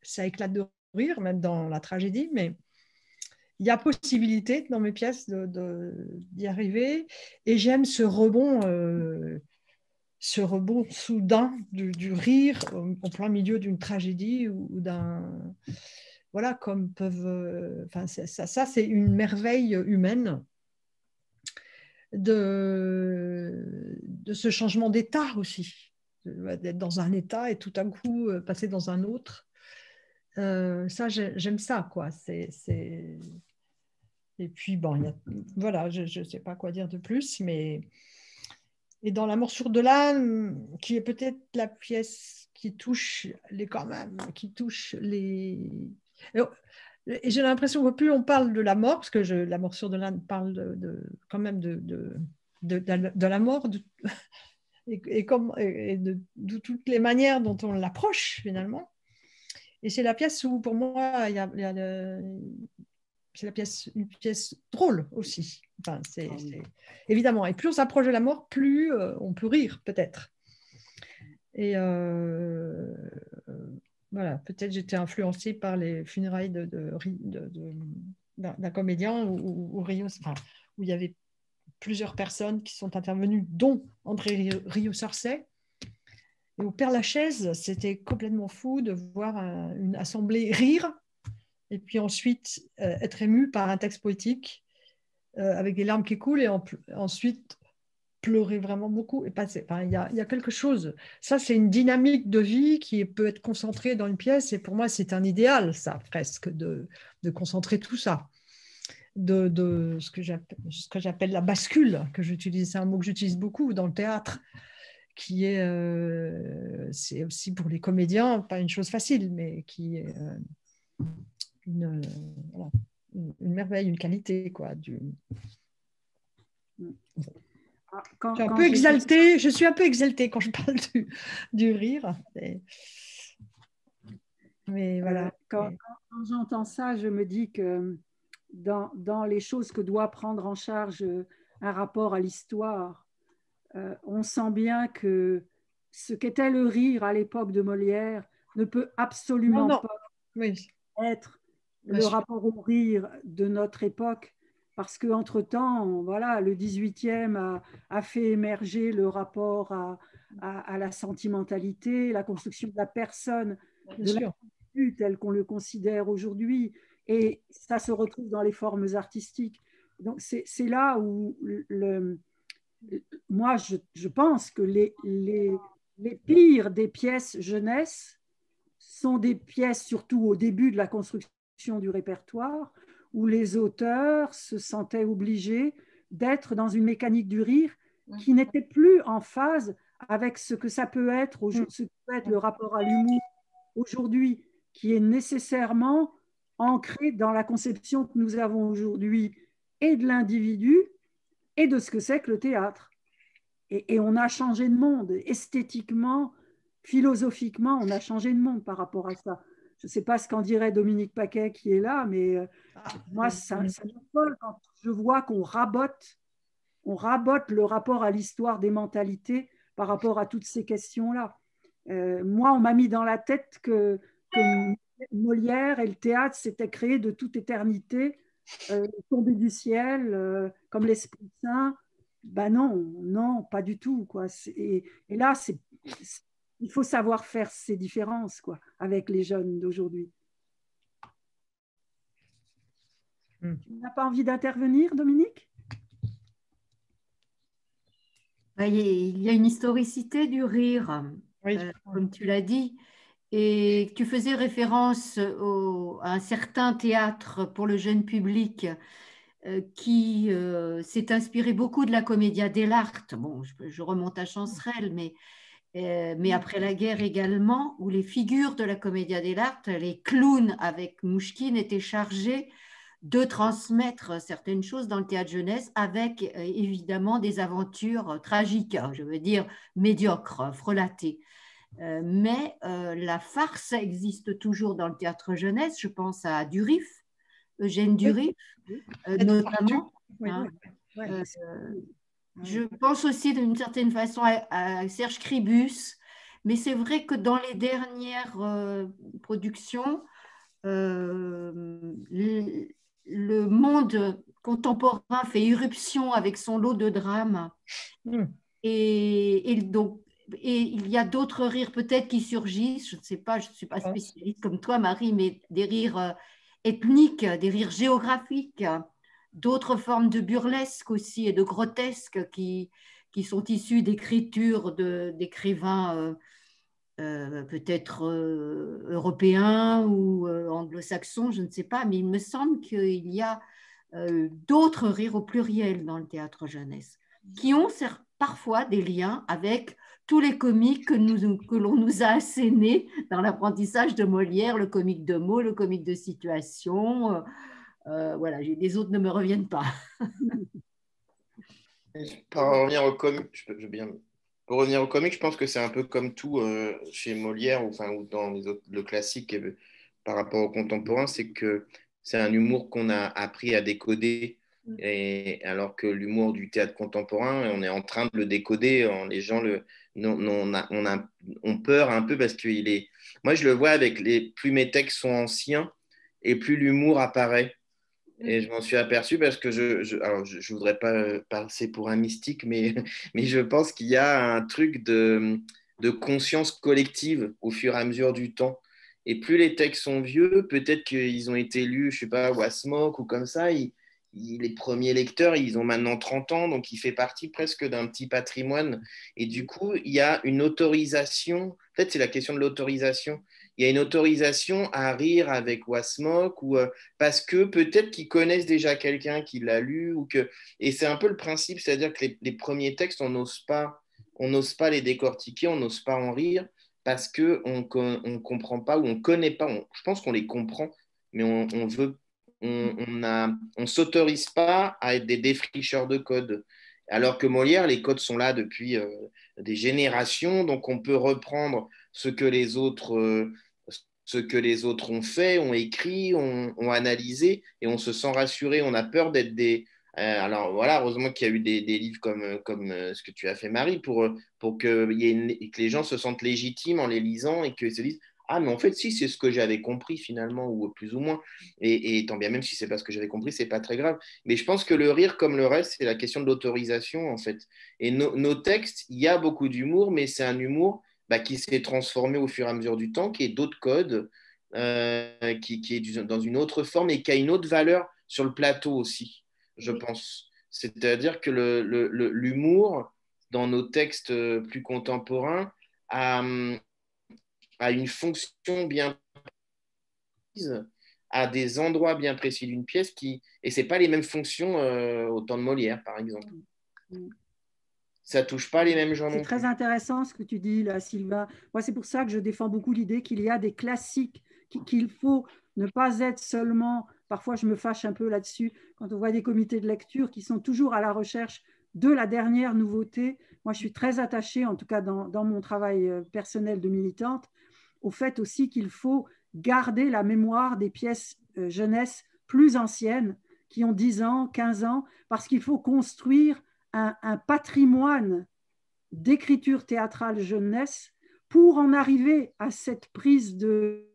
ça éclate de rire, même dans la tragédie, mais il y a possibilité dans mes pièces d'y arriver. Et j'aime ce rebond ce rebond soudain du, rire en plein milieu d'une tragédie ou, d'un voilà comme peuvent euh, enfin ça, ça c'est une merveille humaine de, de ce changement d'état aussi d'être dans un état et tout à coup euh, passer dans un autre. Euh, ça j'aime ça quoi. C'est et puis bon voilà je ne sais pas quoi dire de plus mais et dans La morsure de l'âne, qui est peut-être la pièce qui touche les quand même, qui touche les. Et j'ai l'impression que plus on parle de la mort, parce que je, la morsure de l'âne parle de, quand même de, de, de, la mort, et, comme, et de, toutes les manières dont on l'approche finalement. Et c'est la pièce où, pour moi, il y a c'est la pièce, une pièce drôle aussi. Enfin, c'est, ah évidemment. Et plus on s'approche de la mort, plus euh, on peut rire, peut-être. Et euh, voilà, peut-être j'étais influencée par les funérailles de, de, d'un comédien où, Rio, où il y avait plusieurs personnes qui sont intervenues, dont André Rio-Sarcey. Et au Père Lachaise, c'était complètement fou de voir une assemblée rire et puis ensuite euh, être ému par un texte poétique euh, avec des larmes qui coulent et ensuite pleurer vraiment beaucoup et passer. Enfin, il, y a, y a quelque chose. Ça, c'est une dynamique de vie qui peut être concentrée dans une pièce et pour moi, c'est un idéal, ça, presque, de, de concentrer tout ça. De, de ce que j'appelle la bascule, que j'utilise, c'est un mot que j'utilise beaucoup dans le théâtre, qui est, euh, c'est aussi pour les comédiens, pas une chose facile, mais qui est une, une, merveille, une qualité. Quoi, du... Ah, quand, je, suis un peu exaltée, je suis un peu exaltée quand je parle du, du rire. Mais voilà. Euh, quand, quand, j'entends ça, je me dis que dans, dans, les choses que doit prendre en charge un rapport à l'histoire, euh, on sent bien que ce qu'était le rire à l'époque de Molière ne peut absolument pas oui. être le rapport au rire de notre époque, parce qu'entre-temps, voilà, le 18e a, fait émerger le rapport à, à, la sentimentalité, la construction de la personne, de l'individu tel qu'on le considère aujourd'hui, et ça se retrouve dans les formes artistiques. Donc c'est là où le, moi, je, je, pense que les, les, les pires des pièces jeunesse sont des pièces, surtout au début de la construction du répertoire où les auteurs se sentaient obligés d'être dans une mécanique du rire qui n'était plus en phase avec ce que ça peut être, ce que peut être le rapport à l'humour aujourd'hui, qui est nécessairement ancré dans la conception que nous avons aujourd'hui et de l'individu et de ce que c'est que le théâtre. Et, et, on a changé de monde, esthétiquement, philosophiquement, on a changé de monde par rapport à ça. Je ne sais pas ce qu'en dirait Dominique Paquet qui est là, mais euh, ah, moi, ça, me folle quand je vois qu'on rabote, on rabote le rapport à l'histoire des mentalités par rapport à toutes ces questions-là. Euh, moi, on m'a mis dans la tête que, Molière et le théâtre s'étaient créés de toute éternité, euh, tombés du ciel, euh, comme l'Esprit Saint. Ben non, non, pas du tout. Quoi. Et, et là, c'est il faut savoir faire ces différences quoi, avec les jeunes d'aujourd'hui. Hmm. Tu n'as pas envie d'intervenir, Dominique? Il y a une historicité du rire, euh, comme tu l'as dit, et tu faisais référence à un certain théâtre pour le jeune public euh, qui euh, s'est inspiré beaucoup de la commedia dell'arte. Bon, je, je, remonte à Chancerelle, mais euh, mais après la guerre également, où les figures de la Commedia dell'arte, les clowns avec Mouchkine, étaient chargés de transmettre certaines choses dans le théâtre jeunesse avec euh, évidemment des aventures tragiques, hein, je veux dire médiocres, frelatées. Euh, mais la farce existe toujours dans le théâtre jeunesse. Je pense à Durif, Eugène Durif, notamment. Hein. Je pense aussi d'une certaine façon à, Serge Cribus, mais c'est vrai que dans les dernières euh, productions, euh, le, monde contemporain fait irruption avec son lot de drames. Hmm. Et, donc, et il y a d'autres rires peut-être qui surgissent, je ne sais pas, je ne suis pas spécialiste comme toi, Marie, mais des rires euh, ethniques, des rires géographiques d'autres formes de burlesque aussi et de grotesque qui, qui sont issues d'écritures d'écrivains euh, euh, peut-être euh, européens ou anglo-saxons, je ne sais pas, mais il me semble qu'il y a d'autres rires au pluriel dans le théâtre jeunesse, qui ont parfois des liens avec tous les comiques que, que l'on nous a assénés dans l'apprentissage de Molière, le comique de mots, le comique de situation, euh, voilà, les autres ne me reviennent pas. Pour revenir au comic, je peux, bien. Pour revenir au je pense que c'est un peu comme tout euh, chez Molière ou, enfin, ou dans les autres, le classique euh, par rapport au contemporain, c'est que c'est un humour qu'on a appris à décoder. Mm. Et alors que l'humour du théâtre contemporain, on est en train de le décoder. les gens le, non, on, a, on, a, on peur un peu parce qu'il est. Moi, je le vois avec les plus mes textes sont anciens et plus l'humour apparaît. Et je m'en suis aperçu parce que je, je, je, je voudrais pas passer pour un mystique, mais, mais je pense qu'il y a un truc de, de conscience collective au fur et à mesure du temps. Et plus les textes sont vieux, peut-être qu'ils ont été lus, je sais pas, ou à Smoke ou comme ça. Ils, les premiers lecteurs, ils ont maintenant 30 ans, donc il fait partie presque d'un petit patrimoine. Et du coup, il y a une autorisation, peut-être c'est la question de l'autorisation, il y a une autorisation à rire avec Wasmok, ou, euh, parce que peut-être qu'ils connaissent déjà quelqu'un qui l'a lu, ou que... et c'est un peu le principe, c'est-à-dire que les, premiers textes, on n'ose pas, on n'ose pas les décortiquer, on n'ose pas en rire, parce qu'on ne comprend pas ou on connaît pas, je pense qu'on les comprend, mais on, on veut on ne s'autorise pas à être des défricheurs de code. Alors que Molière, les codes sont là depuis euh, des générations, donc on peut reprendre ce que les autres, euh, ce que les autres ont fait, ont écrit, ont, analysé, et on se sent rassuré. On a peur d'être des. Euh, alors voilà, heureusement qu'il y a eu des, livres comme, comme ce que tu as fait, Marie, pour, pour que, que les gens se sentent légitimes en les lisant et qu'ils se disent ah, mais en fait, si, c'est ce que j'avais compris finalement, ou plus ou moins. Et, tant bien, même si c'est pas ce que j'avais compris, c'est pas très grave. Mais je pense que le rire, comme le reste, c'est la question de l'autorisation, en fait. Et nos textes, il y a beaucoup d'humour, mais c'est un humour bah, qui s'est transformé au fur et à mesure du temps, qui est d'autres codes, euh, qui, est dans une autre forme et qui a une autre valeur sur le plateau aussi, je pense. C'est-à-dire que l'humour, dans nos textes plus contemporains, a, à une fonction bien précise, à des endroits bien précis d'une pièce qui et c'est pas les mêmes fonctions euh, au temps de Molière par exemple. Mm. Ça touche pas les mêmes gens. C'est très intéressant ce que tu dis là, Sylvain. Moi, c'est pour ça que je défends beaucoup l'idée qu'il y a des classiques, qu'il faut ne pas être seulement. Parfois, je me fâche un peu là-dessus quand on voit des comités de lecture qui sont toujours à la recherche de la dernière nouveauté. Moi, je suis très attachée, en tout cas dans, dans mon travail euh, personnel de militante, au fait aussi qu'il faut garder la mémoire des pièces euh, jeunesse plus anciennes, qui ont 10 ans, 15 ans, parce qu'il faut construire un, patrimoine d'écriture théâtrale jeunesse pour en arriver à cette prise de,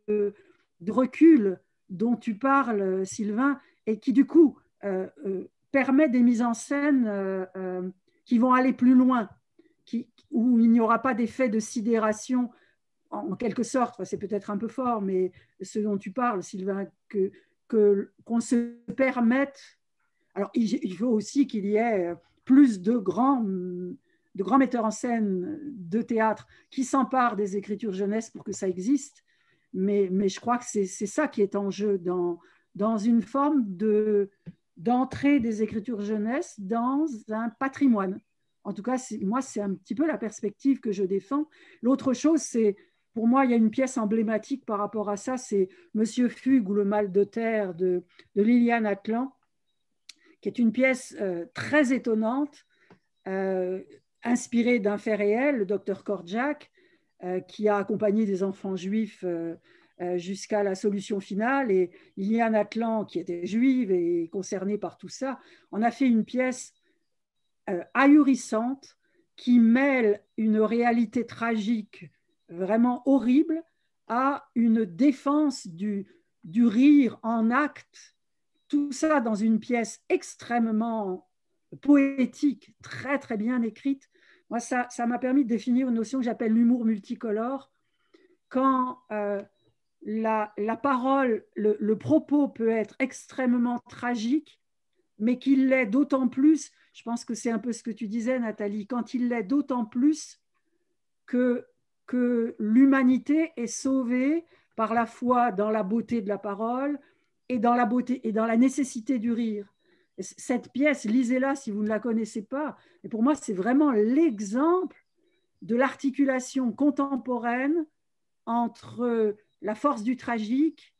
recul dont tu parles, Sylvain, et qui du coup euh, euh, permet des mises en scène qui vont aller plus loin, qui, où il n'y aura pas d'effet de sidération en quelque sorte, c'est peut-être un peu fort, mais ce dont tu parles, Sylvain, que qu'on se permette. Alors, il, faut aussi qu'il y ait plus de grands, de grands metteurs en scène de théâtre qui s'emparent des écritures jeunesse pour que ça existe. Mais, mais je crois que c'est ça qui est en jeu dans, dans une forme de d'entrée des écritures jeunesse dans un patrimoine. En tout cas, moi, c'est un petit peu la perspective que je défends. L'autre chose, c'est pour moi, il y a une pièce emblématique par rapport à ça, c'est Monsieur Fugue ou le mal de terre de, Liliane Atlan, qui est une pièce euh, très étonnante, euh, inspirée d'un fait réel, le docteur Korjak, euh, qui a accompagné des enfants juifs jusqu'à la solution finale. Et Liliane Atlan, qui était juive et concernée par tout ça, en a fait une pièce ahurissante qui mêle une réalité tragique vraiment horrible à une défense du, du rire en acte, tout ça dans une pièce extrêmement poétique, très très bien écrite. Moi, ça, ça m'a permis de définir une notion que j'appelle l'humour multicolore. Quand euh, la, parole, le, le, propos peut être extrêmement tragique, mais qu'il l'est d'autant plus, je pense que c'est un peu ce que tu disais, Nathalie, quand il l'est d'autant plus que que l'humanité est sauvée par la foi dans la beauté de la parole et dans la beauté et dans la nécessité du rire. Cette pièce, lisez-la si vous ne la connaissez pas. Et pour moi, c'est vraiment l'exemple de l'articulation contemporaine entre la force du tragique,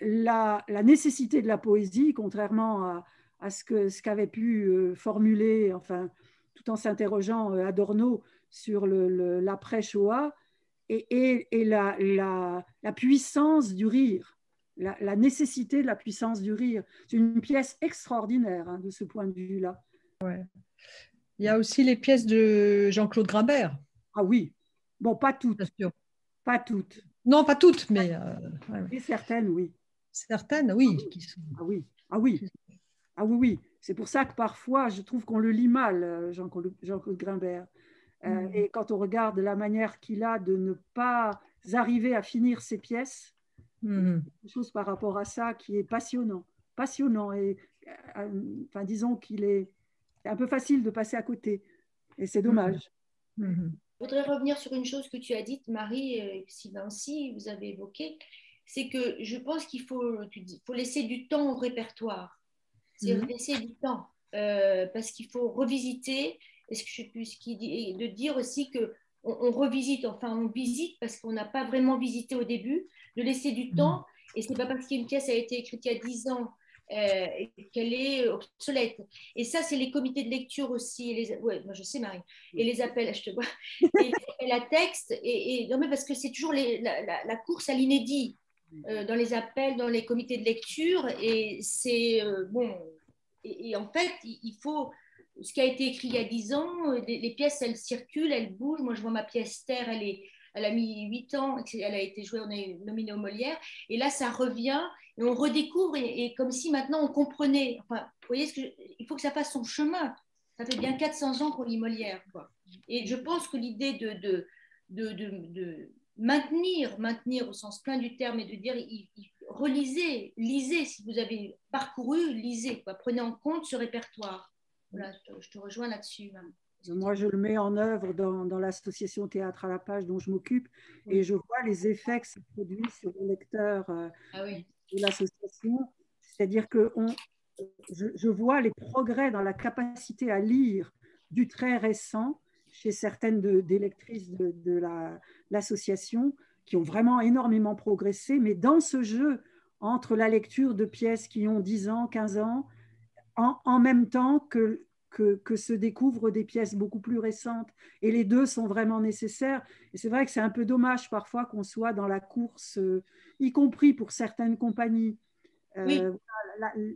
la, nécessité de la poésie, contrairement à, ce qu'avait ce qu'avait pu euh, formuler, enfin, tout en s'interrogeant euh, Adorno sur l'après-Shoah et, et, la, la, puissance du rire, la, nécessité de la puissance du rire. C'est une pièce extraordinaire hein, de ce point de vue-là. Ouais. Il y a aussi les pièces de Jean-Claude Grimbert. Ah oui, bon, pas toutes. Pas toutes. Non, pas toutes, mais. Euh, certaines, oui. Certaines, oui. Ah oui, ah oui, ah oui, oui. C'est pour ça que parfois, je trouve qu'on le lit mal, Jean-Claude Grimbert. Euh, mm. Et quand on regarde la manière qu'il a de ne pas arriver à finir ses pièces, quelque chose par rapport à ça qui est passionnant. Passionnant. Et euh, enfin, disons qu'il est un peu facile de passer à côté. Et c'est dommage. Mm. Je voudrais revenir sur une chose que tu as dite, Marie, et si Nancy, vous avez évoqué, c'est que je pense qu'il faut, faut laisser du temps au répertoire. C'est laisser du temps. Euh, parce qu'il faut revisiter est-ce que je plus de dire aussi que on, revisite, enfin on visite parce qu'on n'a pas vraiment visité au début, de laisser du mm. temps, et ce n'est pas parce qu'une pièce a été écrite il y a 10 ans euh, qu'elle est obsolète. Et ça, c'est les comités de lecture aussi, les, ouais, moi je sais Marie, et les appels, je te vois, et les à texte, et, non mais parce que c'est toujours la, course à l'inédit euh, dans les appels, dans les comités de lecture, et c'est euh, bon, et, en fait, il faut ce qui a été écrit il y a 10 ans, euh, les, pièces, elles circulent, elles bougent. Moi, je vois ma pièce Terre, elle, est, elle a mis 8 ans, elle a été jouée, on est nominé au Molière. Et là, ça revient et on redécouvre, et, comme si maintenant on comprenait. Enfin, vous voyez, ce que il faut que ça fasse son chemin. Ça fait bien 400 ans qu'on lit Molière. Quoi. Et je pense que l'idée de, de, de, de, maintenir, maintenir au sens plein du terme, et de dire, relisez, lisez, si vous avez parcouru, lisez, quoi. prenez en compte ce répertoire je te rejoins là-dessus. Moi, je le mets en œuvre dans, dans l'association Théâtre à la page dont je m'occupe et je vois les effets que ça produit sur les lecteurs euh, ah de l'association. C'est-à-dire que on, je, je, vois les progrès dans la capacité à lire du très récent chez certaines de, des lectrices de, de l'association qui ont vraiment énormément progressé, mais dans ce jeu entre la lecture de pièces qui ont 10 ans, 15 ans, en, même temps que, que, se découvrent des pièces beaucoup plus récentes. Et les deux sont vraiment nécessaires. Et c'est vrai que c'est un peu dommage parfois qu'on soit dans la course, euh, y compris pour certaines compagnies. Euh,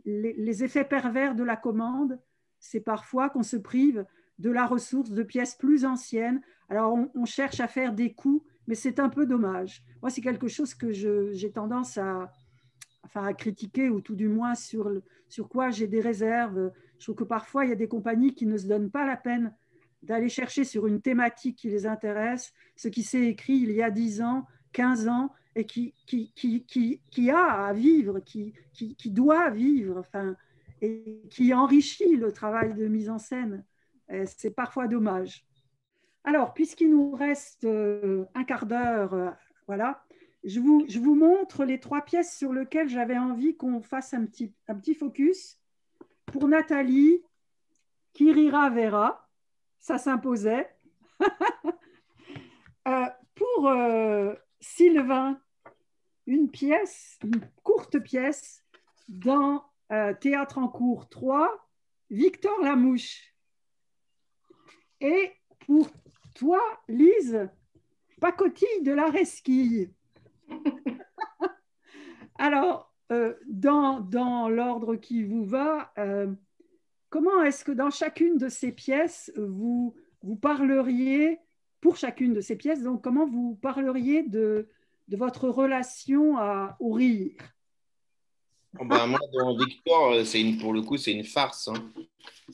les, effets pervers de la commande, c'est parfois qu'on se prive de la ressource de pièces plus anciennes. Alors on, cherche à faire des coups, mais c'est un peu dommage. Moi, c'est quelque chose que j'ai tendance à, enfin, à critiquer, ou tout du moins sur, sur quoi j'ai des réserves. Je trouve que parfois, il y a des compagnies qui ne se donnent pas la peine d'aller chercher sur une thématique qui les intéresse ce qui s'est écrit il y a 10 ans, 15 ans, et qui, qui, qui, qui, qui a à vivre, qui, qui, qui doit vivre, enfin, et qui enrichit le travail de mise en scène. C'est parfois dommage. Alors, puisqu'il nous reste euh, un quart d'heure, euh, voilà, je vous, je vous, montre les trois pièces sur lesquelles j'avais envie qu'on fasse un petit, un petit focus. Pour Nathalie, qui rira verra, ça s'imposait. Euh, pour euh, Sylvain, une pièce, une courte pièce dans euh, Théâtre en cours 3, Victor Lamouche. Et pour toi, Lise, Pacotille de la Resquille. Alors, euh, dans, dans l'ordre qui vous va, euh, comment est-ce que dans chacune de ces pièces, vous, vous parleriez, pour chacune de ces pièces, donc comment vous parleriez de, de votre relation à, au rire? Oh, ben, Moi, dans Victor, euh, une, pour le coup, c'est une farce. Hein.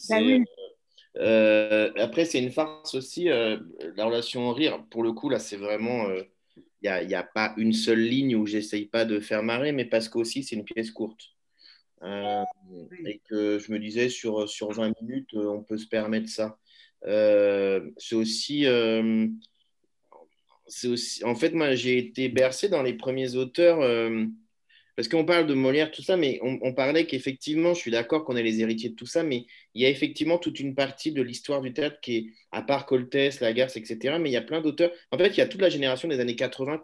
Ben après, c'est une farce aussi, la relation au rire. Pour le coup, là, c'est vraiment n'y a, pas une seule ligne où j'essaye pas de faire marrer, mais parce qu'aussi c'est une pièce courte. Euh, et que je me disais sur, sur 20 minutes, euh, on peut se permettre ça. Euh, c'est aussi, c'est aussi. En fait, moi, j'ai été bercé dans les premiers auteurs parce qu'on parle de Molière, tout ça, mais on, parlait qu'effectivement, je suis d'accord qu'on est les héritiers de tout ça, mais il y a effectivement toute une partie de l'histoire du théâtre qui est, à part Coltès, Lagarce, etc., mais il y a plein d'auteurs. En fait, il y a toute la génération des années 80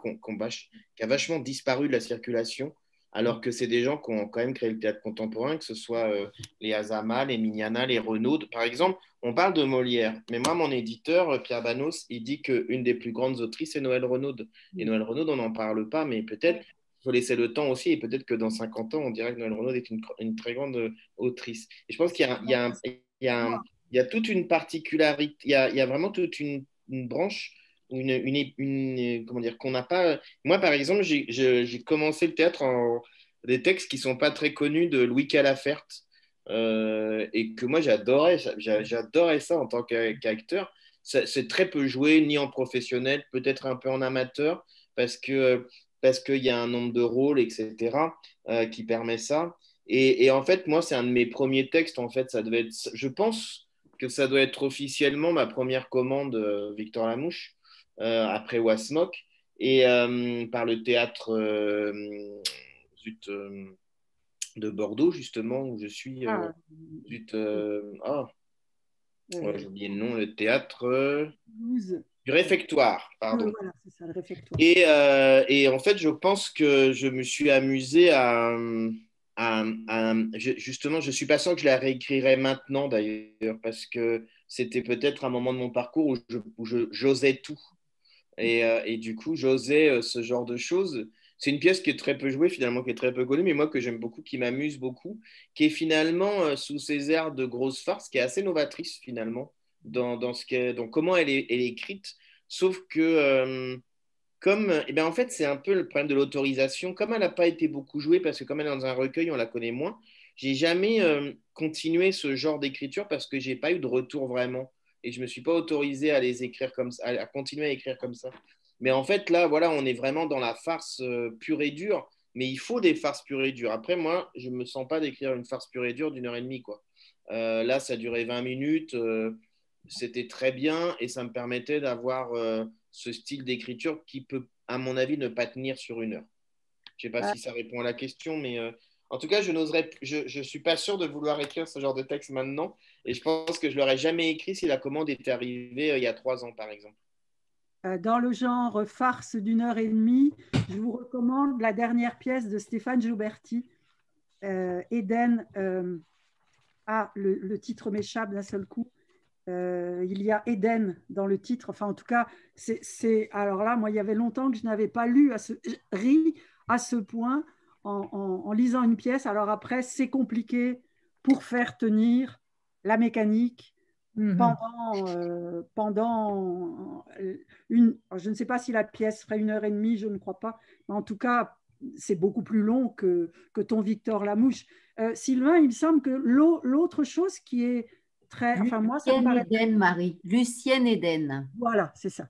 qui a vachement disparu de la circulation, alors que c'est des gens qui ont quand même créé le théâtre contemporain, que ce soit euh, les Azama, les Mignana, les Renaud. Par exemple, on parle de Molière, mais moi, mon éditeur, Pierre Banos, il dit qu'une des plus grandes autrices, c'est Noël Renaud. Et Noël Renaud, on n'en parle pas, mais peut-être faut laisser le temps aussi. Et peut-être que dans 50 ans, on dirait que Noël Renaud est une, très grande euh, autrice. Et je pense qu'il y, a, toute une particularité, il y a, vraiment toute une, branche, une, une, comment dire, qu'on n'a pas. Moi, par exemple, j'ai commencé le théâtre en, des textes qui sont pas très connus de Louis Calafert et que moi j'adorais, j'adorais ça en tant qu'acteur. C'est très peu joué, ni en professionnel, peut-être un peu en amateur, parce que parce qu'il y a un nombre de rôles, etc., qui permet ça. Et, en fait, moi, c'est un de mes premiers textes. En fait, ça devait être, je pense que ça doit être officiellement ma première commande, euh, Victor Lamouche, euh, après Wasmok, et euh, par le théâtre de Bordeaux, justement, où je suis. Ah. Zut, oh. j'ai oublié le nom, le théâtre. Du réfectoire, pardon. voilà, ça, le réfectoire. Et, et, en fait, je pense que je me suis amusé à, justement, je suis pas sûr que je la réécrirais maintenant d'ailleurs, parce que c'était peut-être un moment de mon parcours où j'osais tout. Et, euh, et, du coup, j'osais euh, ce genre de choses. C'est une pièce qui est très peu jouée, finalement, qui est très peu connue, mais moi que j'aime beaucoup, qui m'amuse beaucoup, qui est finalement euh, sous ces airs de grosse farce, qui est assez novatrice finalement dans, comment elle est, écrite. Sauf que comme, eh bien, en fait, c'est un peu le problème de l'autorisation. Comme elle n'a pas été beaucoup jouée, parce que comme elle est dans un recueil, on la connaît moins, j'ai jamais euh, continué ce genre d'écriture parce que j'ai pas eu de retour vraiment. Et je me suis pas autorisé à les écrire comme ça, à continuer à écrire comme ça. Mais en fait, là, voilà, on est vraiment dans la farce euh, pure et dure. Mais il faut des farces pures et dures. Après, moi, je ne me sens pas d'écrire une farce pure et dure d'une heure et demie. Quoi. Euh, là, ça duré 20 minutes. C'était très bien et ça me permettait d'avoir ce style d'écriture qui peut, à mon avis, ne pas tenir sur une heure. Je ne sais pas si ça répond à la question, mais euh, en tout cas, je n'oserais, je ne suis pas sûr de vouloir écrire ce genre de texte maintenant, et je pense que je l'aurais jamais écrit si la commande était arrivée euh, il y a trois ans, par exemple. Euh, dans le genre farce d'une heure et demie, je vous recommande la dernière pièce de Stéphane Gioberti, Eden. ah, le, le titre m'échappe d'un seul coup. Euh, il y a Eden dans le titre. Enfin, en tout cas, c'est. Alors là, moi, il y avait longtemps que je n'avais pas lu à ce, ri à ce point en, lisant une pièce. Alors après, c'est compliqué pour faire tenir la mécanique mhm. pendant, euh, pendant une. Je ne sais pas si la pièce ferait une heure et demie, je ne crois pas. Mais en tout cas, c'est beaucoup plus long que, que ton Victor Lamouche. Euh, Sylvain, il me semble que l'autre chose qui est Enfin, moi, ça Lucienne Eden, Marie. Lucienne Eden. Voilà, c'est ça.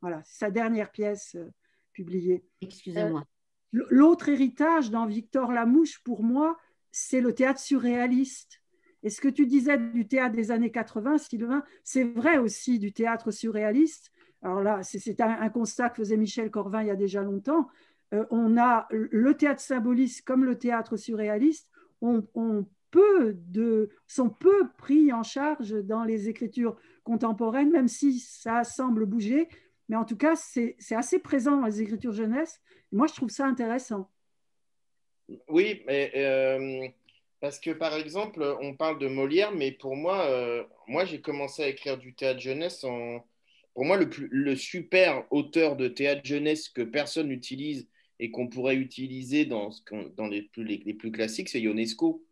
Voilà, c'est sa dernière pièce euh, publiée. Excusez-moi. Euh, l'autre héritage dans Victor Lamouche, pour moi, c'est le théâtre surréaliste. Et ce que tu disais du théâtre des années 80, Sylvain, c'est vrai aussi du théâtre surréaliste. Alors là, c'est un, constat que faisait Michel Corvin il y a déjà longtemps. Euh, on a le théâtre symboliste comme le théâtre surréaliste. On, on peu de, sont peu pris en charge dans les écritures contemporaines, même si ça semble bouger. Mais en tout cas, c'est assez présent dans les écritures jeunesse. Moi, je trouve ça intéressant. Oui, euh, parce que par exemple, on parle de Molière, mais pour moi, euh, moi j'ai commencé à écrire du théâtre jeunesse en. Pour moi, le, super auteur de théâtre jeunesse que personne n'utilise et qu'on pourrait utiliser dans, les, plus, les plus classiques, c'est Ionesco.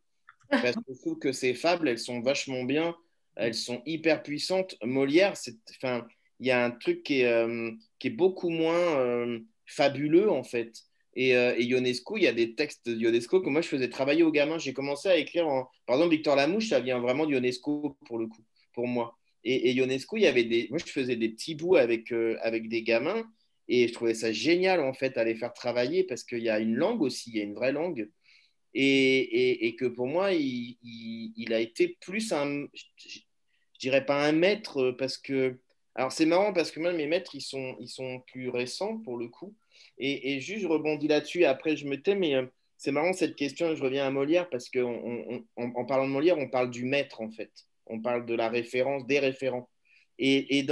Parce que je trouve que ces fables, elles sont vachement bien, elles sont hyper puissantes. Molière, enfin, il y a un truc qui est, euh, beaucoup moins euh, fabuleux en fait. Et, euh, il y a des textes de Ionesco que moi je faisais travailler aux gamins. J'ai commencé à écrire, en... par exemple, Victor Lamouche, ça vient vraiment d'Ionesco pour le coup, pour moi. Et, et, il y avait des, moi je faisais des petits bouts avec, avec des gamins et je trouvais ça génial en fait à les faire travailler parce qu'il y a une langue aussi, il y a une vraie langue et, que pour moi, il, a été plus un, je, dirais pas un maître, parce que, alors c'est marrant parce que même mes maîtres, ils sont, ils sont plus récents pour le coup. Et, juste, je rebondis là-dessus, après je me tais, mais euh, c'est marrant cette question, je reviens à Molière, parce qu'en en parlant de Molière, on parle du maître en fait. On parle de la référence, des référents. Et, et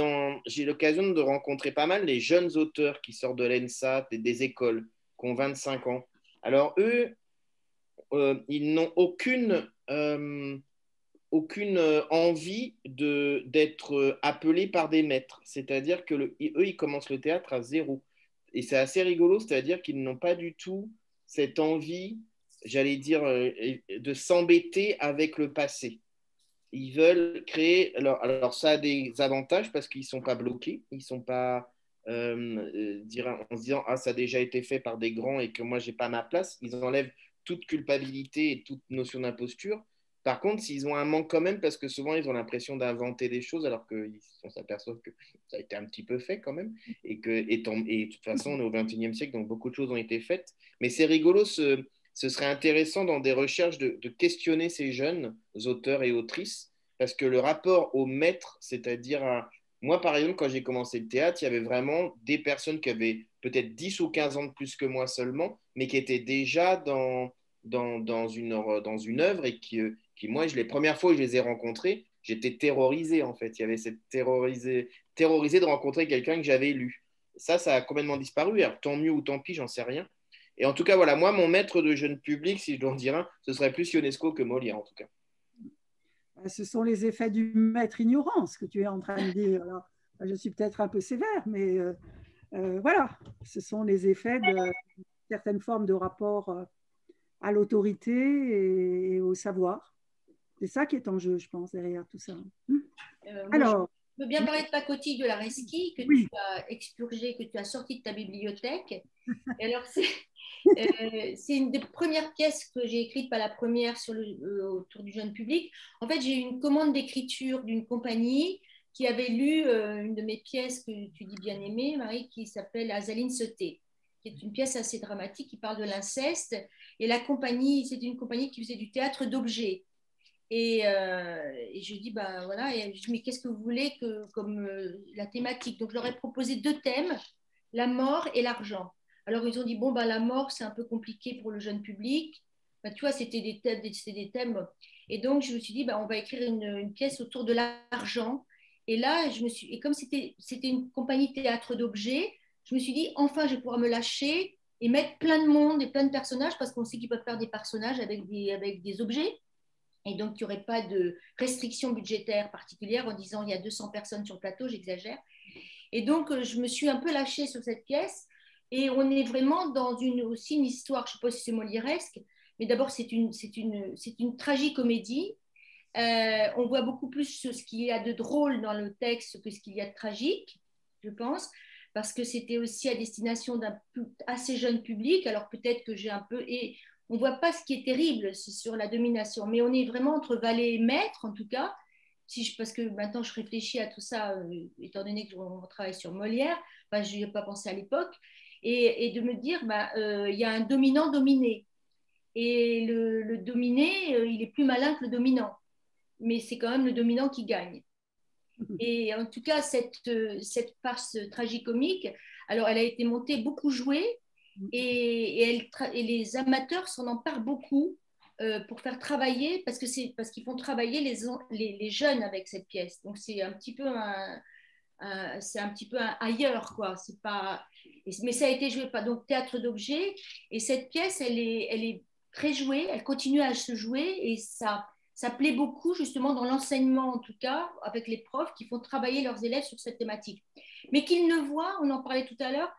j'ai l'occasion de rencontrer pas mal les jeunes auteurs qui sortent de l'ENSA, des, des écoles, qui ont 25 ans. Alors eux, euh, ils n'ont aucune, euh, aucune euh, envie d'être appelés par des maîtres. C'est-à-dire que eux, ils commencent le théâtre à zéro. Et c'est assez rigolo, c'est-à-dire qu'ils n'ont pas du tout cette envie, j'allais dire, de s'embêter avec le passé. Ils veulent créer. Alors, alors, ça a des avantages parce qu'ils ne sont pas bloqués, ils sont pas. en se disant ah ça a déjà été fait par des grands et que moi j'ai pas ma place. Ils enlèvent toute culpabilité et toute notion d'imposture. Par contre, s'ils ont un manque quand même, parce que souvent ils ont l'impression d'inventer des choses alors qu'on s'aperçoit que ça a été un petit peu fait quand même, et que de toute façon on est au XXIe siècle, donc beaucoup de choses ont été faites. Mais c'est rigolo, ce, ce, serait intéressant dans des recherches de, de, questionner ces jeunes auteurs et autrices, parce que le rapport au maître, c'est-à-dire à, moi par exemple quand j'ai commencé le théâtre, il y avait vraiment des personnes qui avaient peut-être 10 ou 15 ans de plus que moi seulement, mais qui étaient déjà dans, dans, une, dans une œuvre et qui, qui, moi, les premières fois que je les ai rencontrés, j'étais terrorisé en fait. Il y avait cette terrorisé, terrorisé de rencontrer quelqu'un que j'avais lu. Ça, ça a complètement disparu. Tant mieux ou tant pis, j'en sais rien. Et en tout cas, voilà, moi, mon maître de jeune public, si je dois en dire un, ce serait plus Ionesco que Molière, en tout cas. Ce sont les effets du maître ignorance que tu es en train de dire. Je suis peut-être un peu sévère, mais euh, voilà, ce sont les effets de certaines formes de rapport euh, à l'autorité et, au savoir. C'est ça qui est en jeu, je pense, derrière tout ça. Euh, Alors, je veux bien parler de pacotille de la Reski que tu as expurgé, que tu as sorti de ta bibliothèque. alors, c'est une des premières pièces que j'ai écrites, pas la première sur le, autour du jeune public. En fait, j'ai eu une commande d'écriture d'une compagnie qui avait lu euh, une de mes pièces que tu dis bien aimée, Marie, qui s'appelle Azaline Sauté, qui est une pièce assez dramatique qui parle de l'inceste. Et la compagnie, c'est une compagnie qui faisait du théâtre d'objets. Et, euh, je dis, bah voilà, et mais qu'est-ce que vous voulez que, comme euh, la thématique? Donc, je leur ai proposé deux thèmes, la mort et l'argent. Alors, ils ont dit, bon, bah, la mort, c'est un peu compliqué pour le jeune public. Bah, tu vois, c'était des, thèmes. Et donc, je me suis dit, bah, on va écrire une pièce autour de l'argent et là, je me suis, et comme c'était une compagnie théâtre d'objets, je me suis dit, enfin, je vais pouvoir me lâcher et mettre plein de monde et plein de personnages, parce qu'on sait qu'ils peuvent faire des personnages avec des, avec des objets. Et donc, il n'y aurait pas de restrictions budgétaires particulières en disant, il y a 200 personnes sur le plateau, j'exagère. Et donc, euh, je me suis un peu lâchée sur cette pièce. Et on est vraiment dans une, aussi une histoire, je ne sais pas si c'est molièresque, mais d'abord, c'est une, une, une tragicomédie euh, on voit beaucoup plus ce qu'il y a de drôle dans le texte que ce qu'il y a de tragique, je pense, parce que c'était aussi à destination d'un assez jeune public. Alors peut-être que j'ai un peu... Et on voit pas ce qui est terrible sur la domination, mais on est vraiment entre valet et maître, en tout cas. Si je, parce que maintenant je réfléchis à tout ça, euh, étant donné que je travaille sur Molière, je n'y ai pas pensé à l'époque, et, de me dire, bah, euh, il y a un dominant-dominé. Et le, le dominé, il est plus malin que le dominant mais c'est quand même le dominant qui gagne. Et en tout cas, cette, cette farce tragicomique, alors elle a été montée, beaucoup jouée, mhm. et, et, et les amateurs s'en emparent beaucoup euh, pour faire travailler, parce que c'est parce qu'ils font travailler les, les, les, jeunes avec cette pièce. Donc c'est un petit peu un, c'est un petit peu ailleurs, quoi. C'est pas, mais ça a été joué pas donc théâtre d'objets, et cette pièce, elle est, elle est très jouée, elle continue à se jouer, et ça ça plaît beaucoup justement dans l'enseignement, en tout cas, avec les profs qui font travailler leurs élèves sur cette thématique. Mais qu'ils ne voient, on en parlait tout à l'heure,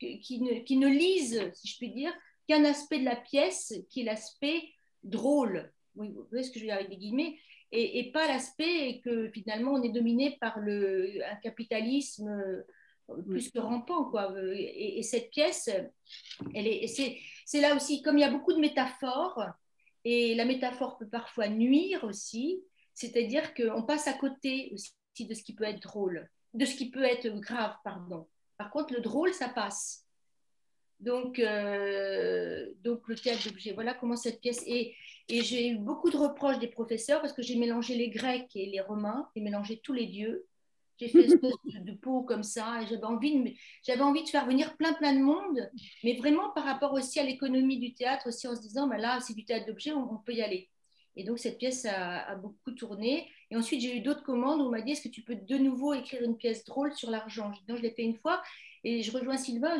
qu'ils ne, ne, lisent, si je puis dire, qu'un aspect de la pièce qui est l'aspect drôle. vous voyez ce que je veux dire avec des guillemets? Et, pas l'aspect que finalement on est dominé par le, un capitalisme plus que rampant. Quoi. Et, et cette pièce, elle est, c'est là aussi, comme il y a beaucoup de métaphores, et la métaphore peut parfois nuire aussi, c'est-à-dire qu'on passe à côté aussi de ce qui peut être drôle, de ce qui peut être grave, pardon. Par contre, le drôle, ça passe. Donc, euh, donc le théâtre d'objet, voilà comment cette pièce est. Et j'ai eu beaucoup de reproches des professeurs parce que j'ai mélangé les Grecs et les Romains, j'ai mélangé tous les dieux. J'ai fait une espèce de, peau comme ça et j'avais envie, de, j'avais envie de faire venir plein plein de monde, mais vraiment par rapport aussi à l'économie du théâtre, aussi en se disant, bah là, c'est du théâtre d'objet, on, peut y aller. Et donc cette pièce a, beaucoup tourné. Et ensuite, j'ai eu d'autres commandes où on m'a dit, est-ce que tu peux de nouveau écrire une pièce drôle sur l'argent? Donc je l'ai fait une fois et je rejoins Sylvain,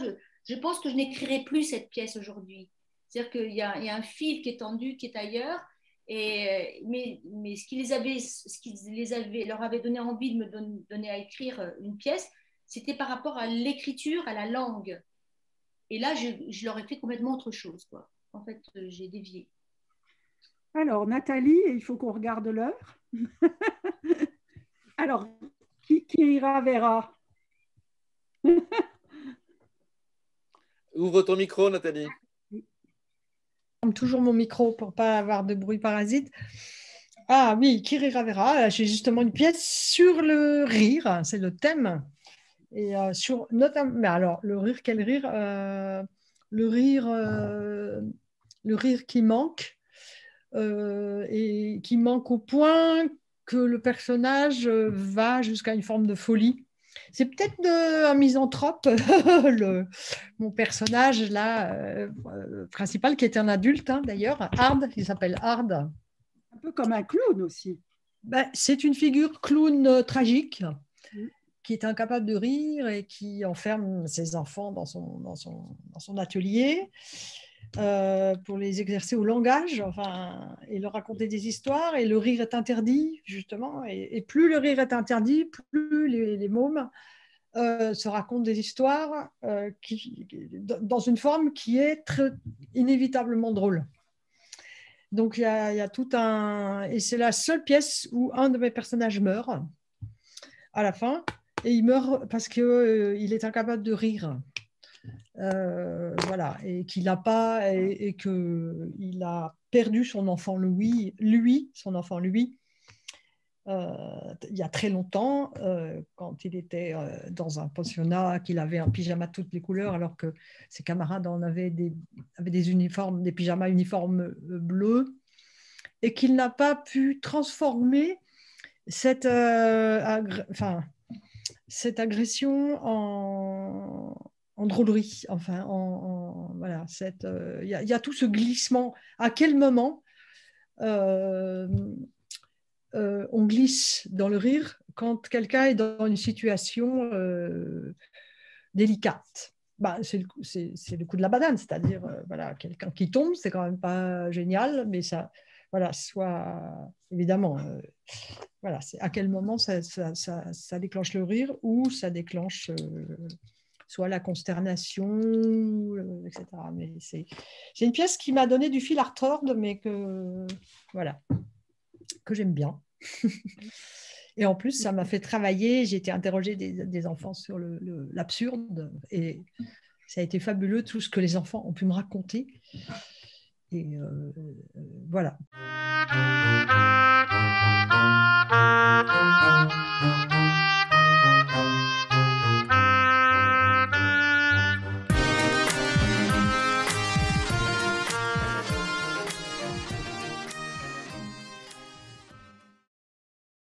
je, pense que je n'écrirai plus cette pièce aujourd'hui. C'est-à-dire qu'il y, a un fil qui est tendu, qui est ailleurs. Et, mais, mais ce qui, les avait, ce qui les avait, leur avait donné envie de me donner à écrire une pièce, c'était par rapport à l'écriture, à la langue. Et là, je, je, leur ai fait complètement autre chose. Quoi. En fait, euh, j'ai dévié. Alors, Nathalie, il faut qu'on regarde l'heure. Alors, qui, qui, ira verra. Ouvre ton micro, Nathalie. Toujours mon micro pour pas avoir de bruit parasite. Ah oui, Kiri Ravera, j'ai justement une pièce sur le rire, c'est le thème. Et euh, sur notamment, mais alors le rire, quel rire euh, Le rire, euh, le rire qui manque et qui manque au point que le personnage va jusqu'à une forme de folie. C'est peut-être un misanthrope, le, mon personnage là principal qui est un adulte hein, d'ailleurs, Hard, il s'appelle Hard. Un peu comme un clown aussi. Ben, c'est une figure clown tragique qui est incapable de rire et qui enferme ses enfants dans son, dans son, dans son atelier euh, pour les exercer au langage enfin, et leur raconter des histoires. Et le rire est interdit, justement. Et, plus le rire est interdit, plus les, les mômes euh, se racontent des histoires euh, qui, dans une forme qui est très, inévitablement drôle. Donc il y, a, tout un... Et c'est la seule pièce où un de mes personnages meurt à la fin et il meurt parce qu'il il est incapable de rire. Euh, voilà, et qu'il n'a pas, et, qu'il a perdu son enfant Louis, lui, son enfant lui, euh, il y a très longtemps, quand il était dans un pensionnat, qu'il avait un pyjama de toutes les couleurs, alors que ses camarades en avaient des, avaient des uniformes, des pyjamas uniformes bleus, et qu'il n'a pas pu transformer cette, enfin, cette agression en, drôlerie. Enfin, en, voilà, euh, il y, a tout ce glissement. À quel moment euh, euh, on glisse dans le rire quand quelqu'un est dans une situation délicate? Bah, c'est le, coup de la banane, c'est-à-dire voilà, quelqu'un qui tombe, c'est quand même pas génial, mais ça, voilà, soit évidemment, voilà, c'est à quel moment ça, déclenche le rire ou ça déclenche soit la consternation, etc. Mais c'est, une pièce qui m'a donné du fil à retordre, mais que voilà, que j'aime bien. et en plus, ça m'a fait travailler. J'ai été interrogée des, des enfants sur l'absurde et ça a été fabuleux tout ce que les enfants ont pu me raconter. Et euh, euh, voilà.